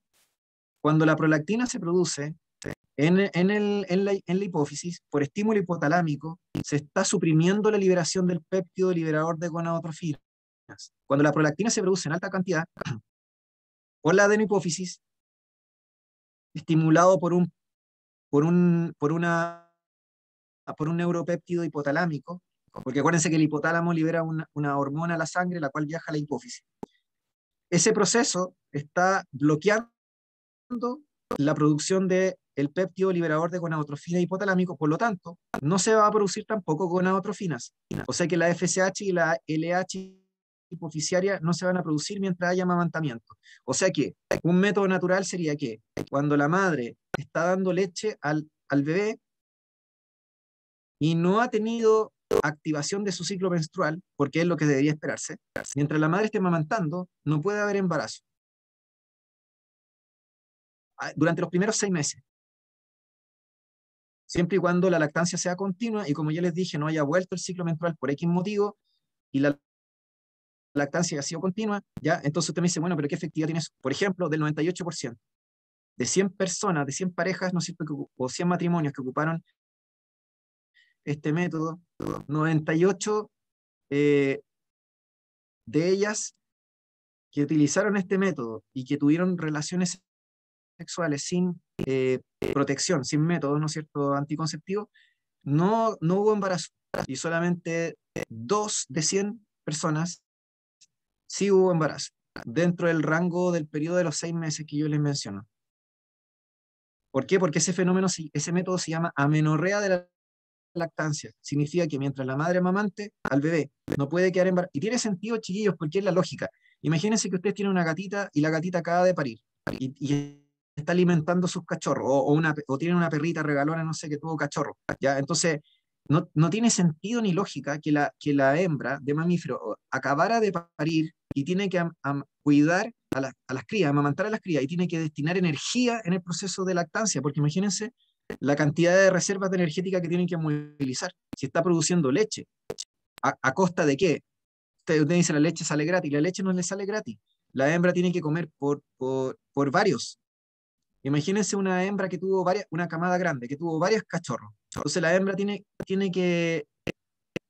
Speaker 1: Cuando la prolactina se produce en la hipófisis, por estímulo hipotalámico, se está suprimiendo la liberación del péptido liberador de gonadotrofina cuando la prolactina se produce en alta cantidad, por la adenopófisis, estimulado por un, por un, por una, por un neuropéptido hipotalámico, porque acuérdense que el hipotálamo libera una, una hormona a la sangre, la cual viaja a la hipófisis. Ese proceso está bloqueando la producción del el péptido liberador de gonadotrofina hipotalámico, por lo tanto, no se va a producir tampoco gonadotrofinas. O sea que la FSH y la LH hipoficiaria no se van a producir mientras haya amamantamiento. O sea que un método natural sería que cuando la madre está dando leche al, al bebé y no ha tenido activación de su ciclo menstrual, porque es lo que debería esperarse, mientras la madre esté amamantando, no puede haber embarazo. Ah, durante los primeros seis meses. Siempre y cuando la lactancia sea continua y como ya les dije, no haya vuelto el ciclo menstrual por X motivo y la lactancia ha sido continua, ¿ya? Entonces usted me dice, bueno, pero ¿qué efectividad tienes? Por ejemplo, del 98%. De 100 personas, de 100 parejas, ¿no es cierto? o 100 matrimonios que ocuparon este método, 98 eh, de ellas que utilizaron este método y que tuvieron relaciones sexuales sin eh, protección, sin métodos, ¿no es cierto?, anticonceptivos, no, no hubo embarazo. Y solamente dos de 100 personas sí hubo embarazo, dentro del rango del periodo de los seis meses que yo les menciono. ¿Por qué? Porque ese fenómeno, ese método se llama amenorrea de la lactancia. Significa que mientras la madre amamante al bebé no puede quedar embarazada. Y tiene sentido, chiquillos, porque es la lógica. Imagínense que usted tiene una gatita y la gatita acaba de parir y, está alimentando sus cachorros, o, una, o tiene una perrita regalona, no sé, que tuvo cachorro. ¿ya? Entonces, no, no, tiene sentido ni lógica que la, que la hembra de mamífero acabara de parir y tiene que cuidar a, a, las crías, amamantar a las crías y tiene que destinar energía en el proceso de lactancia, porque imagínense la cantidad de reservas de energética que tienen que movilizar. Si está produciendo leche, ¿a, costa de qué? Usted, dice la leche sale gratis, la leche no le sale gratis. La hembra tiene que comer por, por, por varios. Imagínense una hembra que tuvo varias, una camada grande, que tuvo varios cachorros. Entonces la hembra tiene, tiene, que,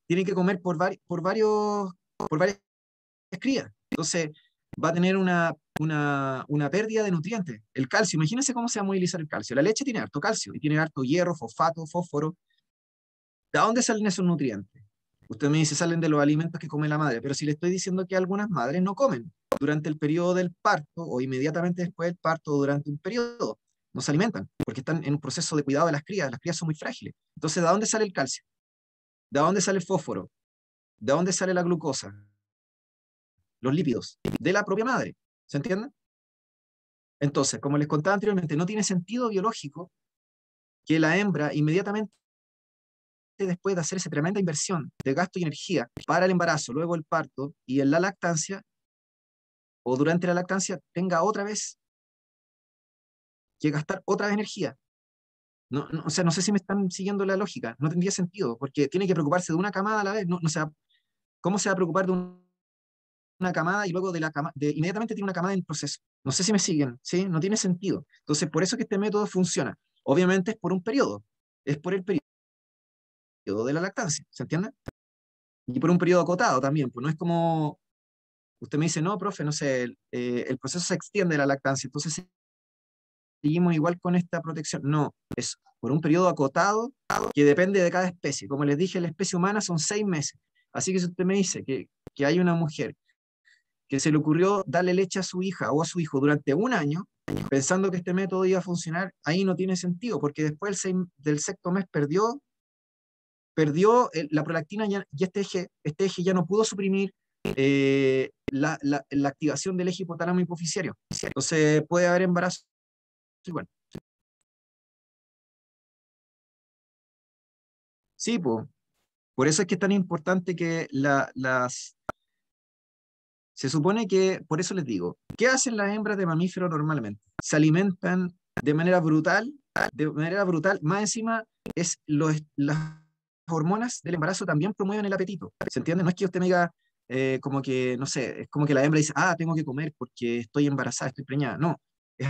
Speaker 1: tiene que comer por, por, varios, por varias crías. Entonces va a tener una una, una pérdida de nutrientes. El calcio, imagínense cómo se va a movilizar el calcio. La leche tiene harto calcio y tiene harto hierro, fosfato, fósforo. ¿De dónde salen esos nutrientes? Usted me dice, salen de los alimentos que come la madre, pero si le estoy diciendo que algunas madres no comen durante el periodo del parto o inmediatamente después del parto o durante un periodo, no se alimentan porque están en un proceso de cuidado de las crías, las crías son muy frágiles. Entonces, ¿de dónde sale el calcio? ¿De dónde sale el fósforo? ¿De dónde sale la glucosa? Los lípidos, de la propia madre. ¿Se entiende? Entonces, como les contaba anteriormente, no tiene sentido biológico que la hembra inmediatamente después de hacer esa tremenda inversión de gasto y energía para el embarazo, luego el parto y en la lactancia, o durante la lactancia, tenga otra vez que gastar otra vez energía. No, o sea, no sé si me están siguiendo la lógica, no tendría sentido, porque tiene que preocuparse de una camada a la vez, no, no ¿cómo se va a preocupar de un una camada y luego de la cama, de, inmediatamente tiene una camada en proceso. No sé si me siguen, ¿sí? No tiene sentido. Entonces, por eso que este método funciona. Obviamente es por un periodo, es por el periodo de la lactancia, ¿se entiende? Y por un periodo acotado también, pues no es como, usted me dice, no, profe, no sé, el, eh, proceso se extiende la lactancia, entonces seguimos igual con esta protección. No, es por un periodo acotado que depende de cada especie. Como les dije, la especie humana son seis meses. Así que si usted me dice que, que hay una mujer que se le ocurrió darle leche a su hija o a su hijo durante un año, pensando que este método iba a funcionar, ahí no tiene sentido, porque después del sexto mes perdió, perdió la prolactina y este eje, este eje ya no pudo suprimir eh, la, la, activación del eje hipotálamo hipofisiario. Entonces puede haber Sí, pues. Por eso es que es tan importante que la, las, se supone que, por eso les digo, ¿qué hacen las hembras de mamíferos normalmente? Se alimentan de manera brutal, de manera brutal, más encima es los, las hormonas del embarazo también promueven el apetito. ¿Se entiende? No es que usted me diga eh, como que, no sé, es como que la hembra dice, ah, tengo que comer porque estoy embarazada, estoy preñada. No, es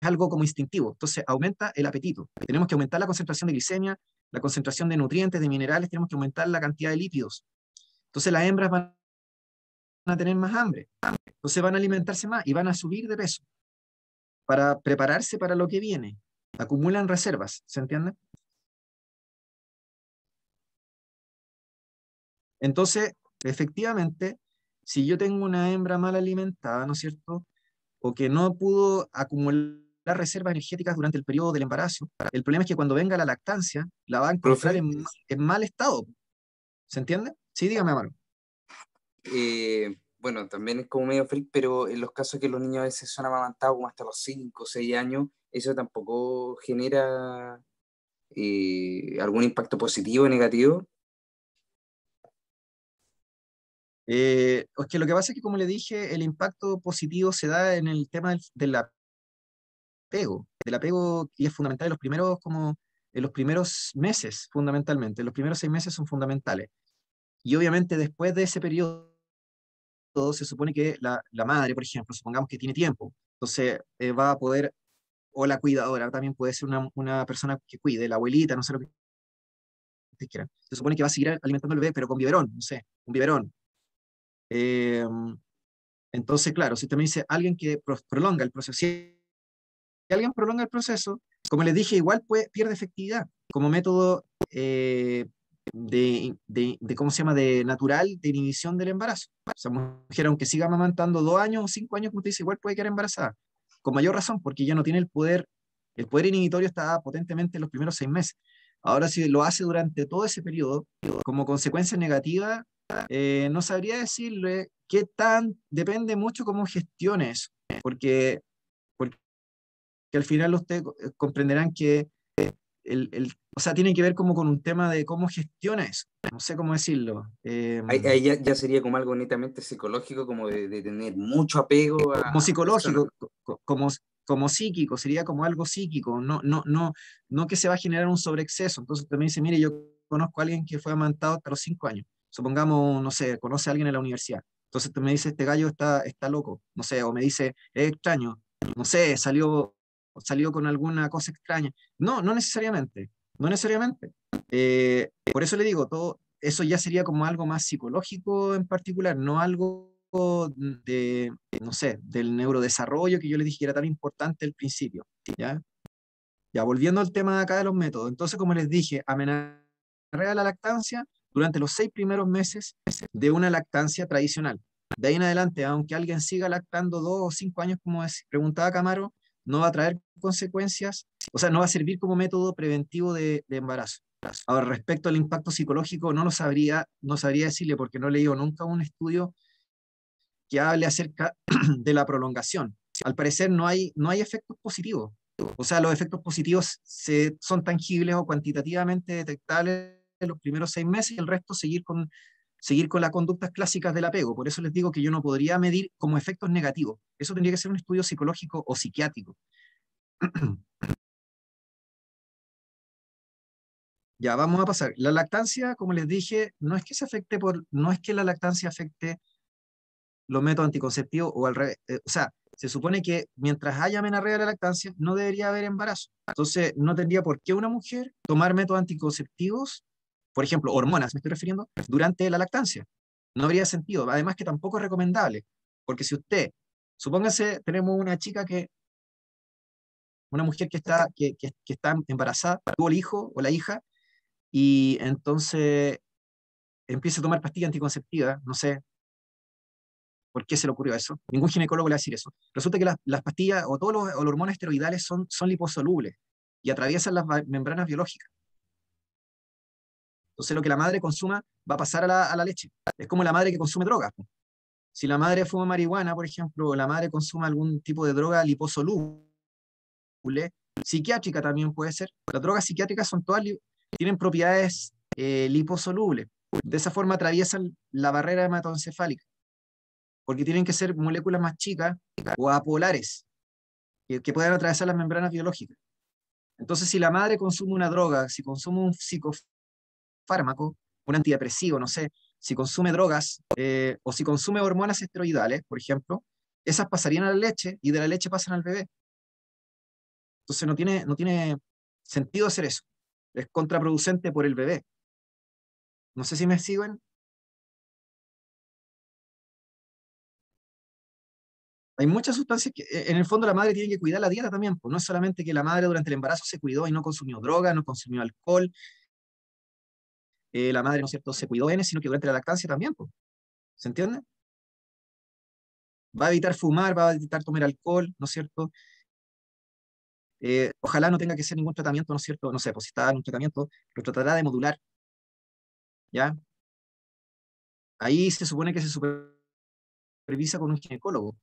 Speaker 1: algo como instintivo. Entonces aumenta el apetito. Tenemos que aumentar la concentración de glicemia, la concentración de nutrientes, de minerales, tenemos que aumentar la cantidad de lípidos. Entonces las hembras van a tener más hambre. Entonces van a alimentarse más y van a subir de peso para prepararse para lo que viene. Acumulan reservas, ¿se entiende? Entonces, efectivamente, si yo tengo una hembra mal alimentada, ¿no es cierto? O que no pudo acumular reservas energéticas durante el periodo del embarazo, el problema es que cuando venga la lactancia, la va a encontrar en, en, mal estado. ¿Se entiende? Sí, dígame, Amaro.
Speaker 2: Eh, bueno, también es como medio freak, pero en los casos que los niños a veces son amamantados como hasta los 5 o 6 años, eso tampoco genera eh, algún impacto positivo o negativo.
Speaker 1: Eh, es que lo que pasa es que, como le dije, el impacto positivo se da en el tema del, apego, del apego y es fundamental en los primeros, como en los primeros meses, fundamentalmente. Los primeros seis meses son fundamentales. Y obviamente después de ese periodo se supone que la, la, madre, por ejemplo, supongamos que tiene tiempo, entonces eh, va a poder, o la cuidadora también puede ser una, una persona que cuide, la abuelita, no sé lo que quieran. Se supone que va a seguir alimentando al bebé, pero con biberón, no sé, un biberón. Em, Entonces, claro, si usted me dice alguien que prolonga el proceso, si alguien prolonga el proceso, como les dije, igual puede, pierde efectividad como método eh, de, de, de, ¿cómo se llama?, de natural de inhibición del embarazo. O sea, mujer, aunque siga amamantando dos años o cinco años, como dice, igual puede quedar embarazada. Con mayor razón, porque ya no tiene el poder, el poder inhibitorio está potentemente en los primeros seis meses. Ahora, si lo hace durante todo ese periodo, como consecuencia negativa, eh, no sabría decirle qué tan, depende mucho cómo gestione eso, porque, porque al final ustedes comprenderán que el, el, o sea, tiene que ver como con un tema de cómo gestiona eso. No sé cómo decirlo.
Speaker 2: Eh, ahí, ya, ya, sería como algo netamente psicológico, como de, de tener mucho apego a...
Speaker 1: Como psicológico, como, como psíquico, sería como algo psíquico, no, no, no, no que se va a generar un sobreexceso. Entonces también dice, mire, yo conozco a alguien que fue amantado hasta los cinco años. Supongamos, no sé, conoce a alguien en la universidad. Entonces me dice, este gallo está, está loco, no sé, o me dice, es extraño, no sé, salió salió con alguna cosa extraña. No, no necesariamente, no necesariamente. Eh, por eso le digo, todo eso ya sería como algo más psicológico en particular, no algo de, no sé, del neurodesarrollo que yo le dije era tan importante al principio, ¿ya? Ya, volviendo al tema de acá de los métodos. Entonces, como les dije, amenazar a la lactancia durante los seis primeros meses de una lactancia tradicional. De ahí en adelante, aunque alguien siga lactando dos o cinco años, como preguntaba Camaro, no va a traer consecuencias, o sea, no va a servir como método preventivo de, embarazo. Ahora, respecto al impacto psicológico, no lo sabría, no sabría decirle porque no he leído nunca un estudio que hable acerca de la prolongación. Al parecer no hay, no hay efectos positivos. O sea, los efectos positivos se, son tangibles o cuantitativamente detectables en los primeros seis meses y el resto seguir con seguir con las conductas clásicas del apego. Por eso les digo que yo no podría medir como efectos negativos. Eso tendría que ser un estudio psicológico o psiquiátrico. ya, vamos a pasar. La lactancia, como les dije, no es que se afecte por, no es que la lactancia afecte los métodos anticonceptivos o al revés. Eh, o sea, se supone que mientras haya amenarrea de la lactancia, no debería haber embarazo. Entonces, no tendría por qué una mujer tomar métodos anticonceptivos por ejemplo, hormonas, me estoy refiriendo, durante la lactancia. No habría sentido. Además que tampoco es recomendable, porque si usted, supóngase, tenemos una chica que, una mujer que está, que, está embarazada, tuvo el hijo o la hija, y entonces empieza a tomar pastillas anticonceptivas, no sé, ¿Por qué se le ocurrió eso? Ningún ginecólogo le va a decir eso. Resulta que las, las pastillas o todos los, los, hormonas esteroidales son, son liposolubles y atraviesan las membranas biológicas. Entonces lo que la madre consuma va a pasar a la, leche. Es como la madre que consume drogas. Si la madre fuma marihuana, por ejemplo, o la madre consuma algún tipo de droga liposoluble, psiquiátrica también puede ser. Las drogas psiquiátricas son todas, tienen propiedades eh, liposolubles. De esa forma atraviesan la barrera hematoencefálica, porque tienen que ser moléculas más chicas o apolares, que, que puedan atravesar las membranas biológicas. Entonces, si la madre consume una droga, si consume un psicofármaco, fármaco, un antidepresivo, no sé, si consume drogas eh, o si consume hormonas esteroidales, por ejemplo, esas pasarían a la leche y de la leche pasan al bebé. Entonces no tiene, no tiene sentido hacer eso. Es contraproducente por el bebé. No sé si me siguen. Hay muchas sustancias que en el fondo la madre tiene que cuidar la dieta también, pues no es solamente que la madre durante el embarazo se cuidó y no consumió droga, no consumió alcohol, eh, la madre, ¿no es cierto?, se cuidó en sino que durante la lactancia también, ¿se entiende? Va a evitar fumar, va a evitar tomar alcohol, ¿no es cierto? Eh, ojalá no tenga que hacer ningún tratamiento, ¿no es cierto? No sé, pues si está en un tratamiento, lo tratará de modular. ¿Ya? Ahí se supone que se supervisa con un ginecólogo.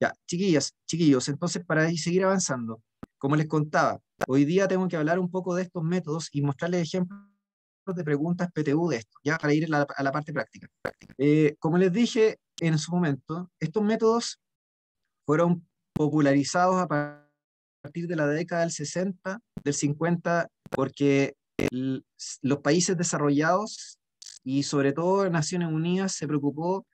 Speaker 1: Ya, chiquillas, chiquillos, entonces para seguir avanzando, como les contaba, hoy día tengo que hablar un poco de estos métodos y mostrarles ejemplos de preguntas PTU de esto, ya para ir a la, parte práctica. Eh, como les dije en su momento, estos métodos fueron popularizados a partir de la década del 60, del 50, porque los países desarrollados y sobre todo Naciones Unidas se preocupó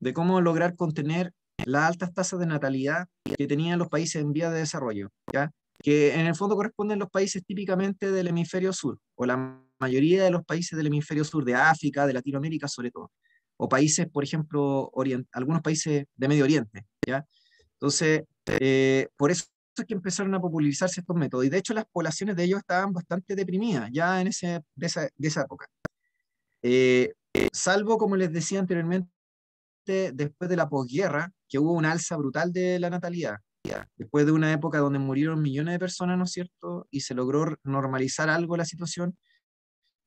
Speaker 1: de cómo lograr contener las altas tasas de natalidad que tenían los países en vía de desarrollo. ¿ya? Que en el fondo corresponden los países típicamente del hemisferio sur, o la mayoría de los países del hemisferio sur, de África, de Latinoamérica sobre todo. o países, por ejemplo, algunos países de Medio Oriente. ¿ya? Entonces, eh, por eso es que empezaron a popularizarse estos métodos. Y de hecho las poblaciones de ellos estaban bastante deprimidas ya en ese, de, esa, de esa época. Eh, salvo, como les decía anteriormente, después de la posguerra, que hubo una alza brutal de la natalidad. Después de una época donde murieron millones de personas, ¿no es cierto? Y se logró normalizar algo la situación,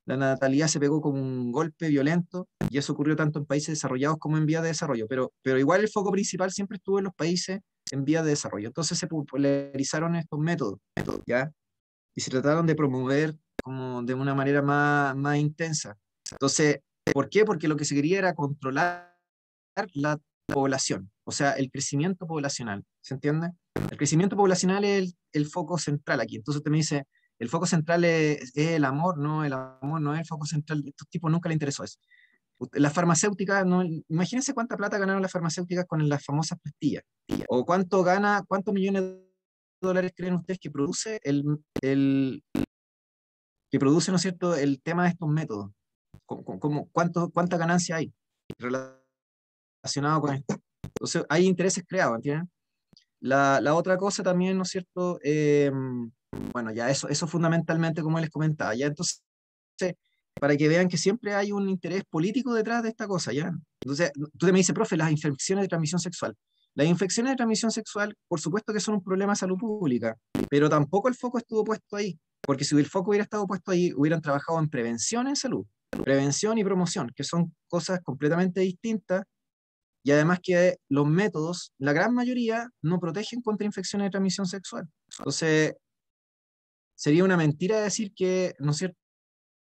Speaker 1: la natalidad se pegó como un golpe violento y eso ocurrió tanto en países desarrollados como en vías de desarrollo, pero, pero igual el foco principal siempre estuvo en los países en vías de desarrollo. Entonces se popularizaron estos métodos, ¿ya? Y se trataron de promover como de una manera más, más intensa. Entonces, ¿por qué? Porque lo que se quería era controlar la población, o sea, el crecimiento poblacional, ¿se entiende? El crecimiento poblacional es el, el foco central aquí. Entonces usted me dice, el foco central es, el amor, no, el amor no es el foco central, estos tipos nunca le interesó eso. Las farmacéuticas, no, imagínense cuánta plata ganaron las farmacéuticas con las famosas pastillas, o cuánto gana, cuántos millones de dólares creen ustedes que produce el, el que produce, ¿no es cierto?, el tema de estos métodos. ¿Cómo, cuánto, ¿Cuánta ganancia hay relacionado con esto? Entonces, hay intereses creados, ¿entienden? La, otra cosa también, ¿no es cierto?, eh, bueno, ya eso, eso fundamentalmente, como les comentaba, ya entonces, para que vean que siempre hay un interés político detrás de esta cosa, ¿ya? Entonces, tú me dices, profe, las infecciones de transmisión sexual. Las infecciones de transmisión sexual, por supuesto que son un problema de salud pública, pero tampoco el foco estuvo puesto ahí, porque si el foco hubiera estado puesto ahí, hubieran trabajado en prevención en salud, prevención y promoción, que son cosas completamente distintas, y además que los métodos, la gran mayoría, no protegen contra infecciones de transmisión sexual. Entonces, sería una mentira decir que, ¿no es cierto?,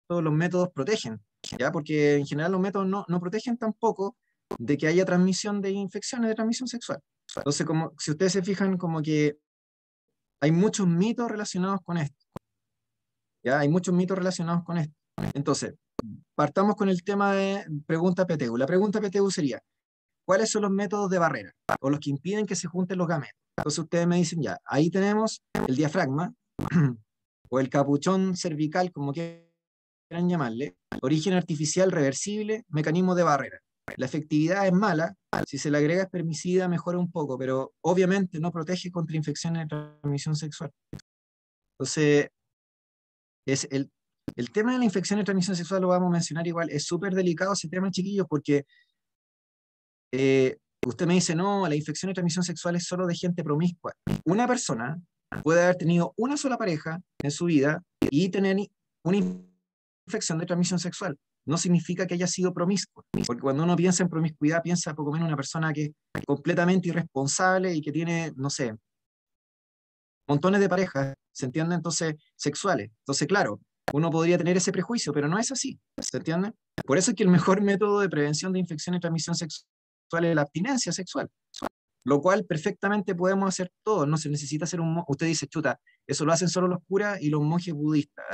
Speaker 1: los métodos protegen, ¿ya? Porque en general los métodos no, no protegen tampoco de que haya transmisión de infecciones de transmisión sexual. Entonces, como, si ustedes se fijan, como que hay muchos mitos relacionados con esto. ¿ya? Hay muchos mitos relacionados con esto. Entonces, partamos con el tema de pregunta PTU. La pregunta PTU sería, ¿cuáles son los métodos de barrera o los que impiden que se junten los gametos? Entonces ustedes me dicen, ya, ahí tenemos el diafragma, o el capuchón cervical, como quieran llamarle, origen artificial reversible, mecanismo de barrera. La efectividad es mala, si se le agrega espermicida mejora un poco, pero obviamente no protege contra infecciones de transmisión sexual. Entonces, es el, el tema de la infección de transmisión sexual lo vamos a mencionar igual, es súper delicado ese tema, chiquillos, porque eh, usted me dice, no, la infección de transmisión sexual es solo de gente promiscua. Una persona puede haber tenido una sola pareja en su vida y tener una infección de transmisión sexual. No significa que haya sido promiscuo, porque cuando uno piensa en promiscuidad, piensa poco menos en una persona que es completamente irresponsable y que tiene, no sé, montones de parejas, ¿se entiende? Entonces, sexuales. Entonces, claro, uno podría tener ese prejuicio, pero no es así, ¿se entiende? Por eso es que el mejor método de prevención de infección de transmisión sexual es la abstinencia sexual lo cual perfectamente podemos hacer todos, no se necesita hacer un... Usted dice, chuta, eso lo hacen solo los curas y los monjes budistas.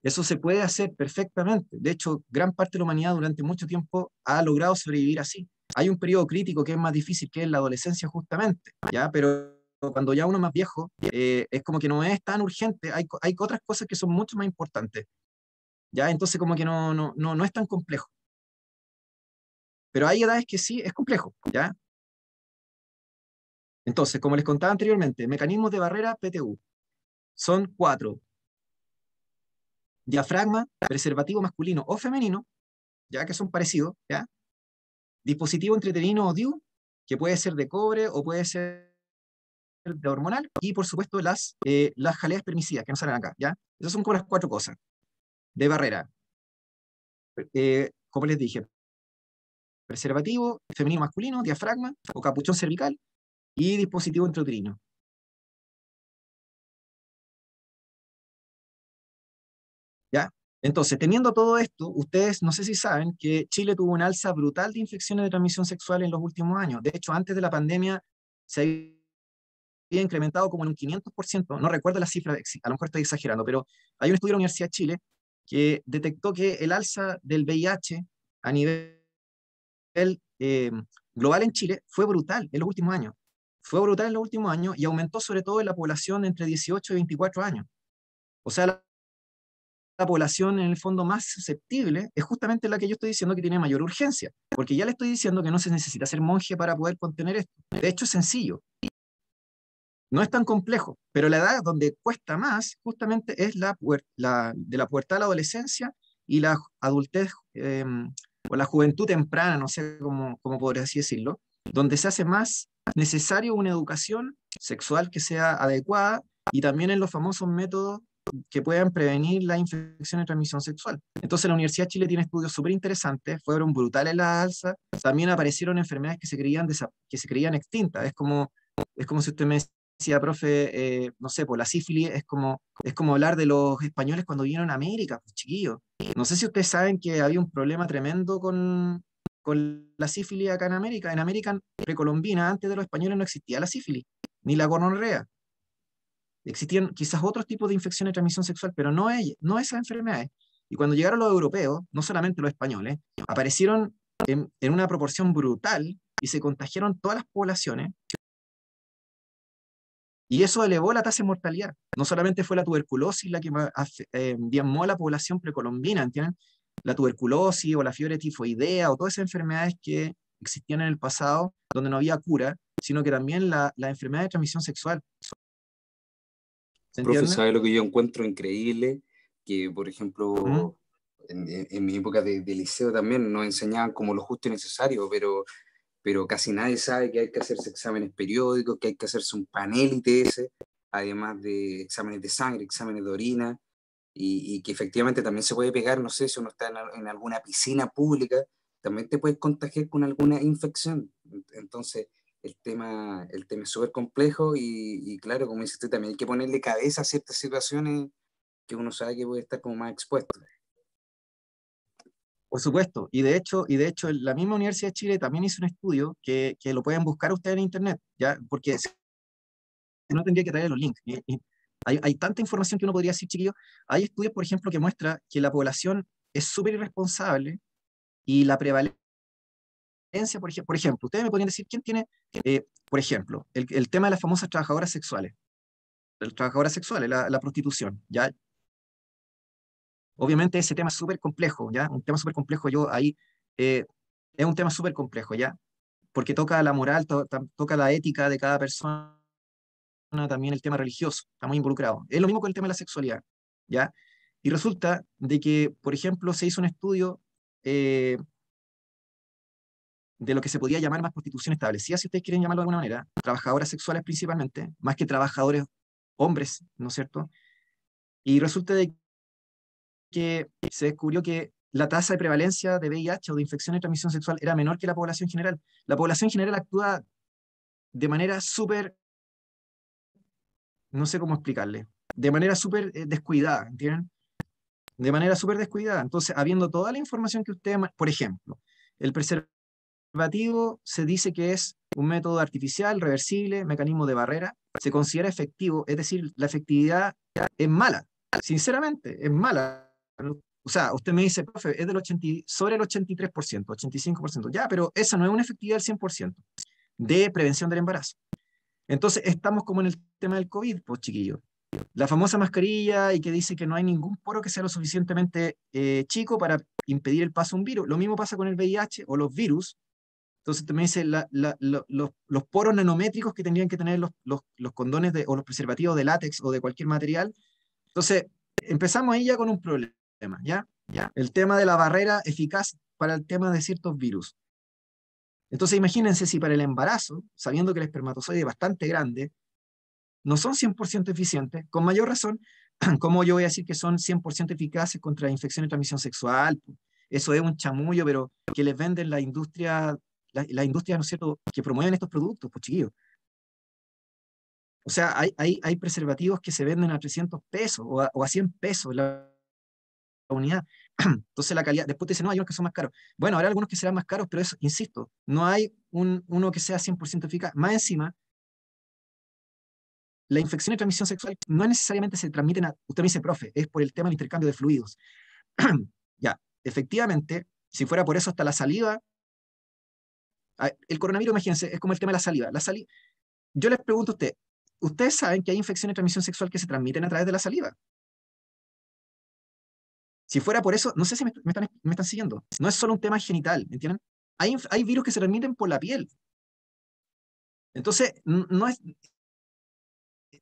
Speaker 1: Eso se puede hacer perfectamente. De hecho, gran parte de la humanidad durante mucho tiempo ha logrado sobrevivir así. Hay un periodo crítico que es más difícil, que es la adolescencia justamente, ¿ya? Pero cuando ya uno es más viejo, eh, es como que no es tan urgente, hay, hay otras cosas que son mucho más importantes, ¿ya? Entonces como que no, no, no, no es tan complejo. Pero hay edades que sí es complejo, ¿ya? Entonces, como les contaba anteriormente, mecanismos de barrera PTU son cuatro. Diafragma, preservativo masculino o femenino, ya que son parecidos, ¿ya? Dispositivo entretenino o DIU, que puede ser de cobre o puede ser de hormonal, y por supuesto las, eh, las jaleas permisidas, que no salen acá, ¿ya? Esas son como las cuatro cosas de barrera. Eh, como les dije, preservativo, femenino masculino, diafragma o capuchón cervical y dispositivo intrauterino. ¿Ya? Entonces, teniendo todo esto, ustedes no sé si saben que Chile tuvo una alza brutal de infecciones de transmisión sexual en los últimos años. De hecho, antes de la pandemia se había incrementado como en un 500%, no recuerdo la cifra, a lo mejor estoy exagerando, pero hay un estudio de la Universidad de Chile que detectó que el alza del VIH a nivel eh, global en Chile fue brutal en los últimos años. Fue brutal en los últimos años y aumentó sobre todo en la población entre 18 y 24 años. O sea, la, la población en el fondo más susceptible es justamente la que yo estoy diciendo que tiene mayor urgencia, porque ya le estoy diciendo que no se necesita ser monje para poder contener esto. De hecho, es sencillo. No es tan complejo, pero la edad donde cuesta más justamente es la, la de la pubertad a la adolescencia y la adultez em, o la juventud temprana, no sé cómo, cómo podría así decirlo, donde se hace más necesario una educación sexual que sea adecuada y también en los famosos métodos que puedan prevenir la infección de transmisión sexual. Entonces la Universidad de Chile tiene estudios súper interesantes, fueron brutales las alzas, también aparecieron enfermedades que se creían, que se creían extintas, es como, es como si usted me decía, profe, eh, no sé, pues la sífilis es como, es como hablar de los españoles cuando vinieron a América, pues chiquillos. No sé si ustedes saben que había un problema tremendo con, con la sífilis acá en América. En América precolombina, antes de los españoles, no existía la sífilis, ni la gonorrea. Existían quizás otros tipos de infecciones de transmisión sexual, pero no, no esas enfermedades. Y cuando llegaron los europeos, no solamente los españoles, aparecieron en, en una proporción brutal y se contagiaron todas las poblaciones. Y eso elevó la tasa de mortalidad. No solamente fue la tuberculosis la que eh, a la población precolombina, ¿entienden? La tuberculosis o la fiebre tifoidea o todas esas enfermedades que existían en el pasado donde no había cura, sino que también la, la enfermedad de transmisión sexual.
Speaker 2: Profe, ¿sabe lo que yo encuentro increíble? Que, por ejemplo, en, mi época de, liceo también nos enseñaban como lo justo y necesario, pero, pero casi nadie sabe que hay que hacerse exámenes periódicos, que hay que hacerse un panel ITS, además de exámenes de sangre, exámenes de orina, y, que efectivamente también se puede pegar, no sé, si uno está en, alguna piscina pública, también te puedes contagiar con alguna infección. Entonces, el tema, el tema es súper complejo y, claro, como dices tú, también hay que ponerle cabeza a ciertas situaciones que uno sabe que puede estar como más expuesto.
Speaker 1: Por supuesto, y de hecho, y de hecho la misma Universidad de Chile también hizo un estudio que, lo pueden buscar ustedes en internet, ¿ya? porque no tendría que traer los links. hay, tanta información que uno podría decir, chiquillo. Hay estudios, por ejemplo, que muestra que la población es súper irresponsable y la prevalencia por, ejemplo, ustedes me podrían decir quién tiene, eh, por ejemplo, el, el, tema de las famosas trabajadoras sexuales, las trabajadoras sexuales, la prostitución, ¿ya? Obviamente ese tema es súper complejo, ¿ya? Un tema súper complejo, yo ahí, eh, es un tema súper complejo, ¿ya? Porque toca la moral, to, toca la ética de cada persona, también el tema religioso, está muy involucrado. Es lo mismo con el tema de la sexualidad, ¿ya? Y resulta de que, por ejemplo, se hizo un estudio eh, de lo que se podía llamar más prostitución establecida, si ustedes quieren llamarlo de alguna manera, trabajadoras sexuales principalmente, más que trabajadores hombres, ¿no es cierto? Y resulta de que se descubrió que la tasa de prevalencia de VIH o de infección de transmisión sexual era menor que la población general. La población general actúa de manera súper, no sé cómo explicarle, de manera súper eh, descuidada, ¿entienden? De manera súper descuidada. Entonces, habiendo toda la información que ustedes, por ejemplo, el preservativo se dice que es un método artificial, reversible, mecanismo de barrera, se considera efectivo, es decir, la efectividad es mala, sinceramente, es mala. O sea, usted me dice, profe, es del 80, sobre el 83%, 85%, ya, pero esa no es una efectividad del 100% de prevención del embarazo. Entonces, estamos como en el tema del COVID, pues chiquillos. La famosa mascarilla y que dice que no hay ningún poro que sea lo suficientemente eh, chico para impedir el paso a un virus. Lo mismo pasa con el VIH o los virus, entonces me dice los, poros nanométricos que tendrían que tener los, condones de, o los preservativos de látex o de cualquier material. Entonces empezamos ahí ya con un problema, ¿ya? ¿ya? El tema de la barrera eficaz para el tema de ciertos virus. Entonces imagínense si para el embarazo, sabiendo que el espermatozoide es bastante grande, no son 100% eficientes, con mayor razón, ¿cómo yo voy a decir que son 100% eficaces contra infección de transmisión sexual? Eso es un chamullo, pero que les venden la industria la, la industria, ¿no es cierto?, que promueven estos productos, pues chiquillos. O sea, hay, hay, hay, preservativos que se venden a 300 pesos o a, o a 100 pesos unidad. Entonces la calidad, después te dicen, no, hay unos que son más caros. Bueno, habrá algunos que serán más caros, pero eso, insisto, no hay un, uno que sea 100% eficaz. Más encima, la infección de transmisión sexual no necesariamente se transmiten a, usted me dice, profe, es por el tema del intercambio de fluidos. ya, efectivamente, si fuera por eso hasta la saliva el coronavirus, imagínense, es como el tema de la saliva. La saliva. Yo les pregunto a usted, ¿ustedes saben que hay infecciones de transmisión sexual que se transmiten a través de la saliva? Si fuera por eso, no sé si me, están, siguiendo. No es solo un tema genital, ¿entienden? Hay, virus que se transmiten por la piel. Entonces, no es,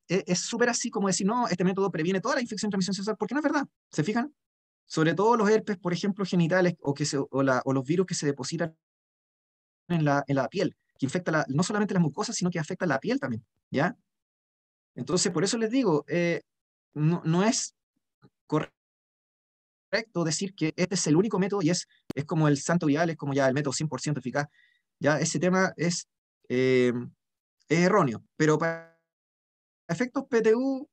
Speaker 1: e, es súper así como decir, no, este método previene toda la infección de transmisión sexual, porque no es verdad. ¿Se fijan? Sobre todo los herpes, por ejemplo, genitales o, los virus que se depositan en la, piel, que infecta no solamente las mucosas, sino que afecta la piel también. ¿Ya? Entonces, por eso les digo, eh, no, es correcto decir que este es el único método y es, es como el santo vial, es como ya el método 100% eficaz. Ya ese tema es, eh, erróneo, pero para efectos PTU,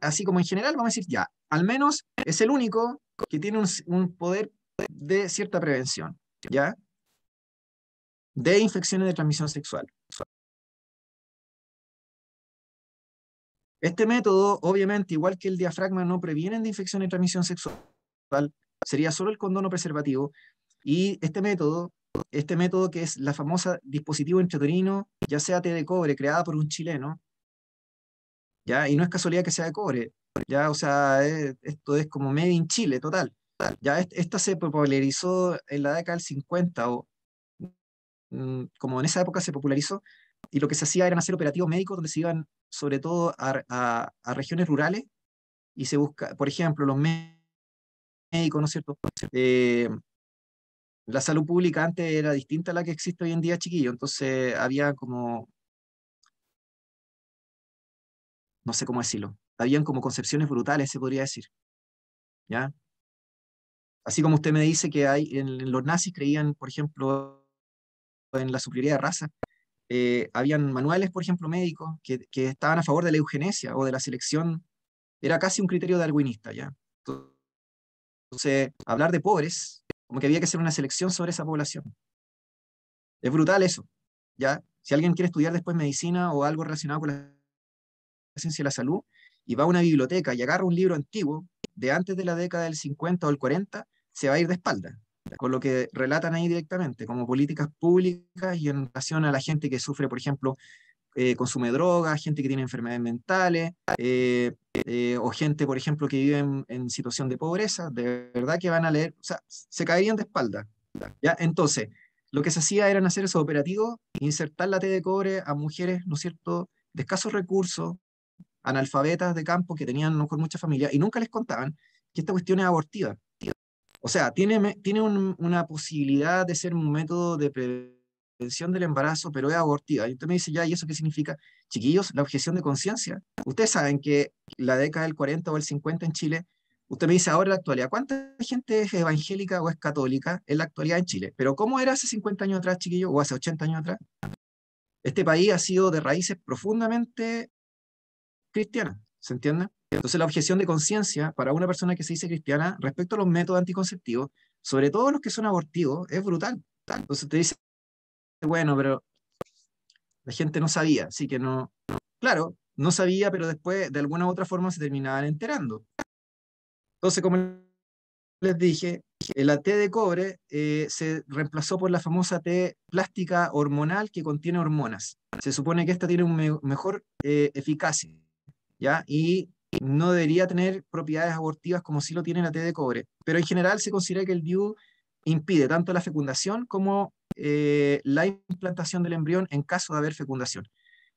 Speaker 1: así como en general, vamos a decir ya, al menos es el único que tiene un, poder de cierta prevención, ¿ya? De infecciones de transmisión sexual. Este método, obviamente, igual que el diafragma, no previenen de infecciones de transmisión sexual, sería solo el condono preservativo, y este método, este método que es la famosa dispositivo intrauterino, ya sea T de cobre, creada por un chileno, ¿ya? Y no es casualidad que sea de cobre, ¿ya? O sea, esto es como made in Chile, total. Ya esta se popularizó en la década del 50, o mm, como en esa época se popularizó, y lo que se hacía eran hacer operativos médicos donde se iban sobre todo a, a, regiones rurales y se busca, por ejemplo, los médicos, ¿no es cierto? Eh, la salud pública antes era distinta a la que existe hoy en día, chiquillo, entonces había como no sé cómo decirlo, habían como concepciones brutales, se podría decir. ¿Ya? Así como usted me dice que hay, en, los nazis creían, por ejemplo, en la superioridad de raza, eh, habían manuales, por ejemplo, médicos, que, que, estaban a favor de la eugenesia o de la selección, era casi un criterio darwinista, ¿ya? Entonces, hablar de pobres, como que había que hacer una selección sobre esa población. Es brutal eso, ¿ya? Si alguien quiere estudiar después medicina o algo relacionado con la ciencia de la salud y va a una biblioteca y agarra un libro antiguo de antes de la década del 50 o el 40, se va a ir de espalda, con lo que relatan ahí directamente, como políticas públicas y en relación a la gente que sufre, por ejemplo, eh, consume drogas, gente que tiene enfermedades mentales, eh, eh, o gente, por ejemplo, que vive en, situación de pobreza, de verdad que van a leer, o sea, se caerían de espalda. ¿ya? Entonces, lo que se hacía era hacer esos operativos, insertar la T de cobre a mujeres, ¿no es cierto?, de escasos recursos, analfabetas de campo que tenían no con mucha familia y nunca les contaban que esta cuestión es abortiva. O sea, tiene, tiene una posibilidad de ser un método de prevención del embarazo, pero es abortiva. Y usted me dice, ya, ¿y eso qué significa? Chiquillos, la objeción de conciencia. Ustedes saben que la década del 40 o el 50 en Chile, usted me dice ahora en la actualidad, ¿cuánta gente es evangélica o es católica en la actualidad en Chile? Pero ¿cómo era hace 50 años atrás, chiquillos, o hace 80 años atrás? Este país ha sido de raíces profundamente cristiana, ¿se entiende? Entonces la objeción de conciencia para una persona que se dice cristiana respecto a los métodos anticonceptivos, sobre todo los que son abortivos, es brutal. Entonces te dice, bueno, pero la gente no sabía, así que no, claro, no sabía, pero después de alguna u otra forma se terminaban enterando. Entonces, como les dije, la T de cobre eh, se reemplazó por la famosa T plástica hormonal que contiene hormonas. Se supone que esta tiene un mejor eh, eficacia ¿ya? Y no debería tener propiedades abortivas como sí lo tiene la T de cobre. Pero en general se considera que el DIU impide tanto la fecundación como eh, la implantación del embrión en caso de haber fecundación.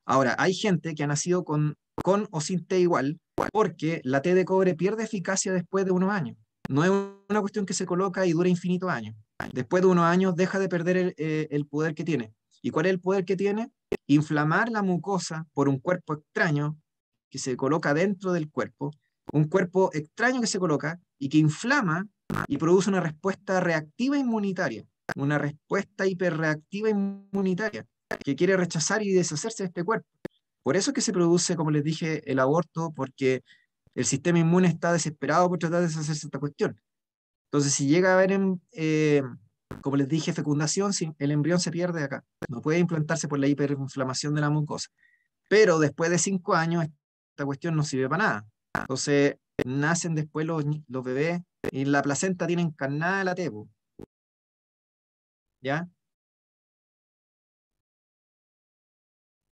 Speaker 1: Ahora, hay gente que ha nacido con, con o sin T igual porque la T de cobre pierde eficacia después de unos años. No es una cuestión que se coloca y dura infinitos años. Después de unos años deja de perder el, eh, el poder que tiene. ¿Y cuál es el poder que tiene? Inflamar la mucosa por un cuerpo extraño que se coloca dentro del cuerpo, un cuerpo extraño que se coloca y que inflama y produce una respuesta reactiva inmunitaria, una respuesta hiperreactiva inmunitaria que quiere rechazar y deshacerse de este cuerpo. Por eso es que se produce, como les dije, el aborto, porque el sistema inmune está desesperado por tratar de deshacerse de esta cuestión. Entonces, si llega a haber, eh, como les dije, fecundación, el embrión se pierde acá. No puede implantarse por la hiperinflamación de la mucosa. Pero después de cinco años, esta cuestión no sirve para nada. Entonces, nacen después los, los bebés y la placenta tienen carnada la tepo. ¿Ya?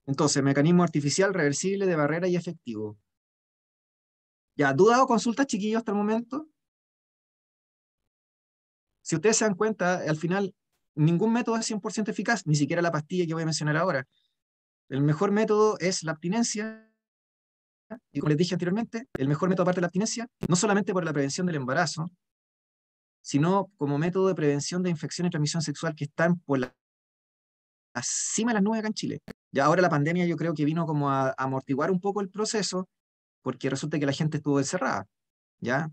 Speaker 1: Entonces, mecanismo artificial, reversible, de barrera y efectivo. ¿Ya? ¿Duda o consulta, chiquillos, hasta el momento? si ustedes se dan cuenta, al final ningún método es 100% eficaz, ni siquiera la pastilla que voy a mencionar ahora. El mejor método es la abstinencia, y como les dije anteriormente, el mejor método aparte de la abstinencia, no solamente por la prevención del embarazo, sino como método de prevención de infección y transmisión sexual que están por la cima de las nubes acá en Chile. Ya ahora la pandemia yo creo que vino como a, amortiguar un poco el proceso, porque resulta que la gente estuvo encerrada, ¿ya?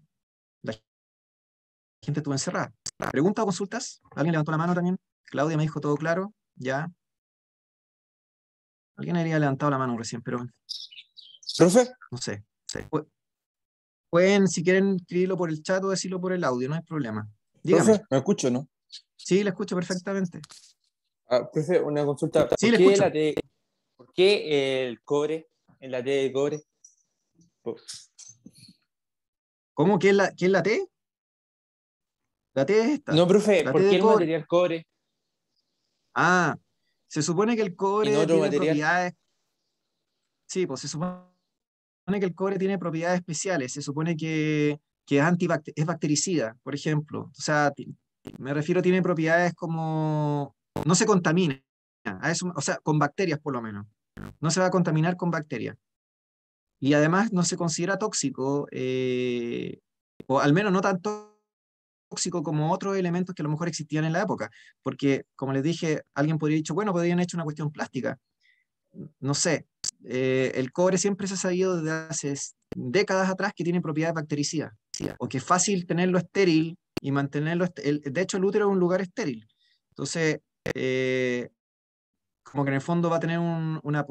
Speaker 1: La gente estuvo encerrada. ¿Preguntas o consultas? ¿Alguien levantó la mano también? Claudia me dijo todo claro, ¿ya? Alguien habría levantado la mano recién, pero...
Speaker 3: ¿Profe?
Speaker 1: No sé. Pueden, si quieren, escribirlo por el chat o decirlo por el audio, no hay problema.
Speaker 3: Dígame. ¿me escucho, no?
Speaker 1: Sí, le escucho perfectamente.
Speaker 3: Ah, profe, una consulta.
Speaker 1: ¿Por, sí,
Speaker 3: qué ¿Por qué el cobre, en la T de cobre?
Speaker 1: ¿Cómo? ¿Qué es la, qué es la T? La T es esta.
Speaker 3: No, profe, ¿por qué el cobre? material cobre?
Speaker 1: Ah, se supone que el cobre tiene propiedades. Sí, pues se supone que el cobre tiene propiedades especiales. Se supone que, es, es bactericida, por ejemplo. O sea, me refiero, tiene propiedades como no se contamina, o sea, con bacterias por lo menos. No se va a contaminar con bacterias. Y además no se considera tóxico, eh, o al menos no tan tóxico como otros elementos que a lo mejor existían en la época. Porque, como les dije, alguien podría haber dicho, bueno, podrían haber hecho una cuestión plástica. No sé, eh, el cobre siempre se ha sabido desde hace décadas atrás que tiene propiedades bactericidas, o que es fácil tenerlo estéril y mantenerlo, de hecho el útero es un lugar estéril. Entonces, eh, como que en el fondo va a tener una,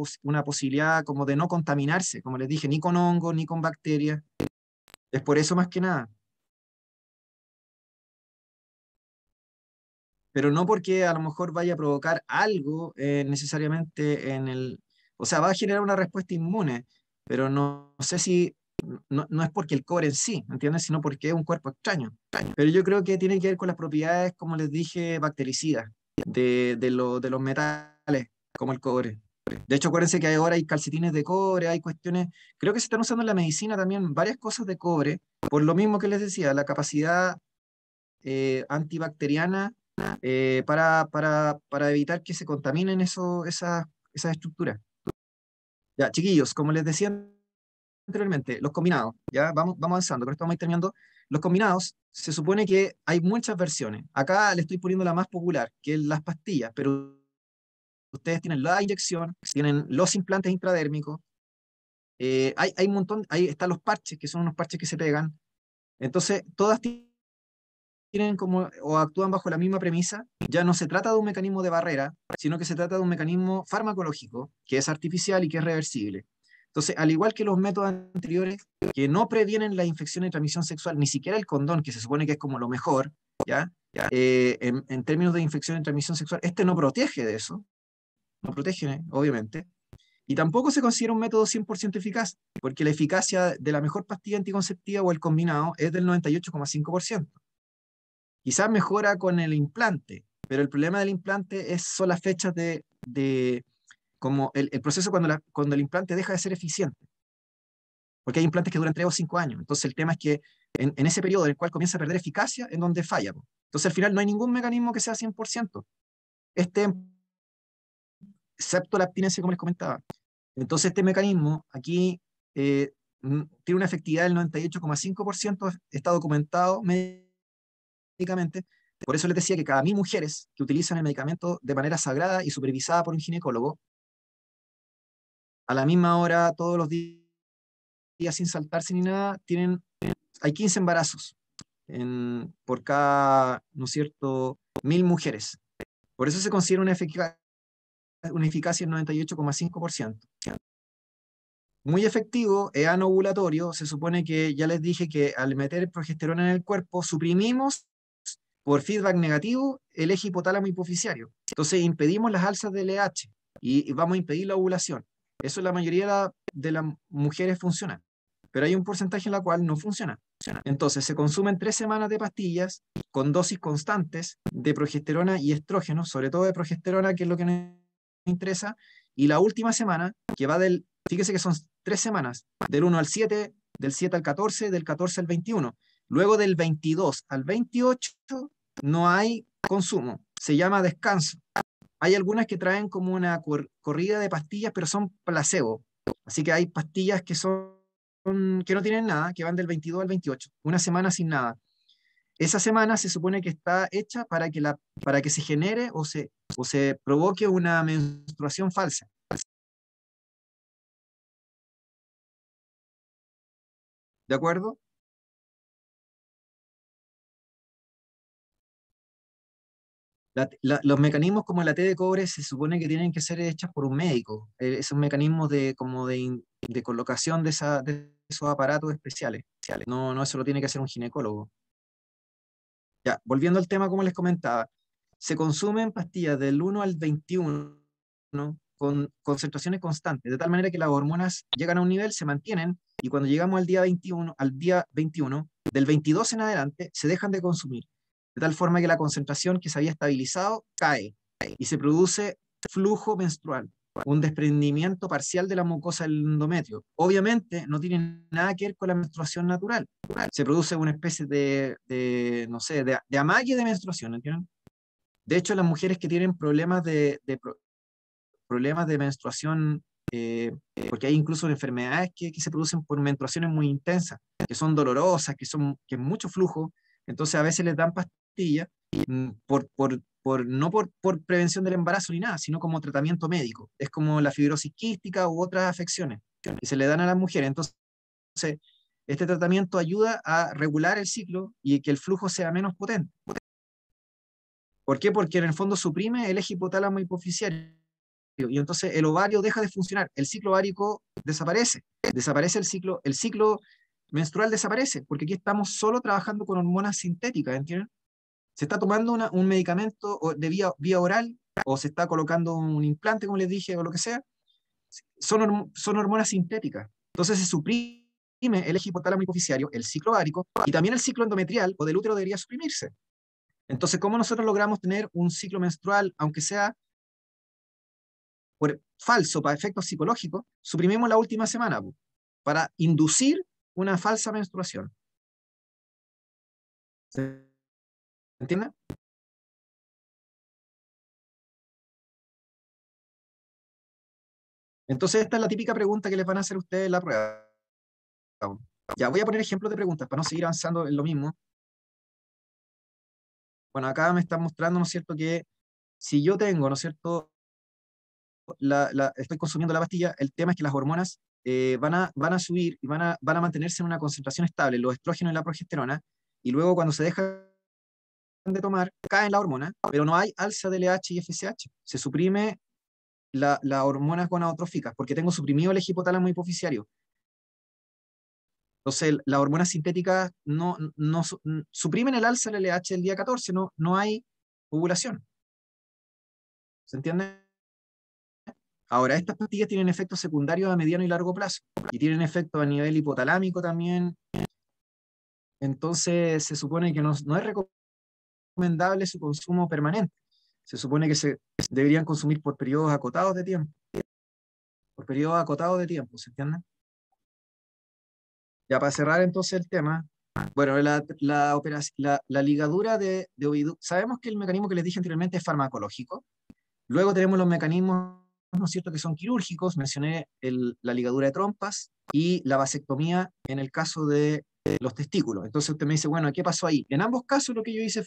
Speaker 1: posibilidad como de no contaminarse, como les dije, ni con hongos, ni con bacterias. Es por eso más que nada. Pero no porque a lo mejor vaya a provocar algo eh, necesariamente en el... O sea, va a generar una respuesta inmune, pero no, sé si... No, no, es porque el cobre en sí, ¿entiendes? Sino porque es un cuerpo extraño. Pero yo creo que tiene que ver con las propiedades, como les dije, bactericidas de, de, de los metales, como el cobre. De hecho, acuérdense que ahora hay calcetines de cobre, hay cuestiones, creo que se están usando en la medicina también varias cosas de cobre, por lo mismo que les decía, la capacidad eh, antibacteriana eh, para, para, para, evitar que se contaminen eso, esas, esas estructuras. Ya, chiquillos, como les decía anteriormente, los combinados, ya vamos, vamos avanzando, con esto vamos a ir terminando. Los combinados, se supone que hay muchas versiones. Acá le estoy poniendo la más popular, que es las pastillas, pero ustedes tienen la inyección, tienen los implantes intradérmicos, eh, hay, hay un montón, ahí están los parches, que son unos parches que se pegan. Entonces, todas tienen como, o actúan bajo la misma premisa, ya no se trata de un mecanismo de barrera, sino que se trata de un mecanismo farmacológico, que es artificial y que es reversible. Entonces, al igual que los métodos anteriores, que no previenen la infección y transmisión sexual, ni siquiera el condón, que se supone que es como lo mejor, ¿ya? Eh, en, términos de infección y transmisión sexual, este no protege de eso, no protege, obviamente, y tampoco se considera un método 100% eficaz, porque la eficacia de la mejor pastilla anticonceptiva o el combinado es del 98,5%. Quizás mejora con el implante, pero el problema del implante es, son las fechas de, como el, proceso cuando, cuando el implante deja de ser eficiente. Porque hay implantes que duran 3 o 5 años. Entonces el tema es que en, ese periodo en el cual comienza a perder eficacia, en donde falla. Entonces al final no hay ningún mecanismo que sea 100%. Este, excepto la abstinencia, como les comentaba. Entonces este mecanismo aquí eh, tiene una efectividad del 98,5%, está documentado médicamente. Por eso les decía que cada mil mujeres que utilizan el medicamento de manera sagrada y supervisada por un ginecólogo, a la misma hora, todos los días, sin saltarse ni nada, tienen, hay 15 embarazos en, por cada, ¿no es cierto?, mil mujeres. Por eso se considera una, eficacia, una eficacia del 98,5%. Muy efectivo, es anovulatorio, se supone que ya les dije que al meter progesterona en el cuerpo, suprimimos por feedback negativo el eje hipotálamo hipoficiario. Entonces impedimos las alzas del LH y vamos a impedir la ovulación. Eso la mayoría de las mujeres funciona, pero hay un porcentaje en la cual no funciona. Entonces se consumen tres semanas de pastillas con dosis constantes de progesterona y estrógeno, sobre todo de progesterona, que es lo que nos interesa, y la última semana, que va del, fíjese que son tres semanas, del 1 al 7, del 7 al 14, del 14 al 21. Luego del 22 al 28 no hay consumo, se llama descanso. Hay algunas que traen como una corrida de pastillas, pero son placebo. Así que hay pastillas que son que no tienen nada, que van del 22 al 28, una semana sin nada. Esa semana se supone que está hecha para que, la, para que se genere o se, o se provoque una menstruación falsa. ¿De acuerdo? Los mecanismos como la T de cobre se supone que tienen que ser hechas por un médico. Eh, esos mecanismos de, como de colocación de, esa, de, esos aparatos especiales. No, no eso lo tiene que hacer un ginecólogo. Ya, volviendo al tema, como les comentaba, se consumen pastillas del 1 al 21 con concentraciones constantes, de tal manera que las hormonas llegan a un nivel, se mantienen, y cuando llegamos al día 21, al día 21, del 22 en adelante, se dejan de consumir de tal forma que la concentración que se había estabilizado cae y se produce flujo menstrual, un desprendimiento parcial de la mucosa del endometrio. Obviamente no tiene nada que ver con la menstruación natural. Se produce una especie de, no sé, de, de, de menstruación, ¿entienden? De hecho, las mujeres que tienen problemas de, problemas de menstruación, eh, porque hay incluso enfermedades que, se producen por menstruaciones muy intensas, que son dolorosas, que son que mucho flujo, entonces a veces les dan Mm, por, por, por, no por, por prevención del embarazo ni nada, sino como tratamiento médico. Es como la fibrosis quística u otras afecciones que se le dan a las mujeres. Entonces, este tratamiento ayuda a regular el ciclo y que el flujo sea menos potente. ¿Por qué? Porque en el fondo suprime el eje hipotálamo hipoficiario y entonces el ovario deja de funcionar, el ciclo ovárico desaparece, desaparece el ciclo, el ciclo menstrual desaparece, porque aquí estamos solo trabajando con hormonas sintéticas, ¿entienden? Se está tomando un medicamento de vía, vía oral o se está colocando un implante, como les dije, o lo que sea, son, son hormonas sintéticas. Entonces se suprime el eje hipotálamo hipoficiario, el ciclo ovárico, y también el ciclo endometrial o del útero debería suprimirse. Entonces, ¿cómo nosotros logramos tener un ciclo menstrual, aunque sea por, falso para efectos psicológicos? Suprimimos la última semana para inducir una falsa menstruación. ¿Entiendes? Entonces, esta es la típica pregunta que les van a hacer ustedes en la prueba. Ya voy a poner ejemplos de preguntas para no seguir avanzando en lo mismo. Bueno, acá me están mostrando, ¿no es cierto?, que si yo tengo, ¿no es cierto?, la, estoy consumiendo la pastilla, el tema es que las hormonas eh, van, a, van a subir y van a, van a mantenerse en una concentración estable, los estrógenos y la progesterona, y luego cuando se deja de tomar, caen la hormona, pero no hay alza de LH y FSH. Se suprime la, la hormona gonadotrófica, porque tengo suprimido el hipotálamo hipoficiario. Entonces, las hormonas sintéticas no, no, suprimen el alza del LH el día 14, no, no hay ovulación. ¿Se entiende? Ahora, estas pastillas tienen efectos secundarios a mediano y largo plazo, y tienen efectos a nivel hipotalámico también. Entonces, se supone que no, no es recomendable recomendable su consumo permanente. Se supone que se deberían consumir por periodos acotados de tiempo. Por periodos acotados de tiempo, ¿se entiende? Ya para cerrar entonces el tema, bueno, la, la, la, la ligadura de, de sabemos que el mecanismo que les dije anteriormente es farmacológico. Luego tenemos los mecanismos, ¿no es cierto?, que son quirúrgicos. Mencioné el, la ligadura de trompas y la vasectomía en el caso de los testículos. Entonces usted me dice, bueno, ¿qué pasó ahí? En ambos casos lo que yo hice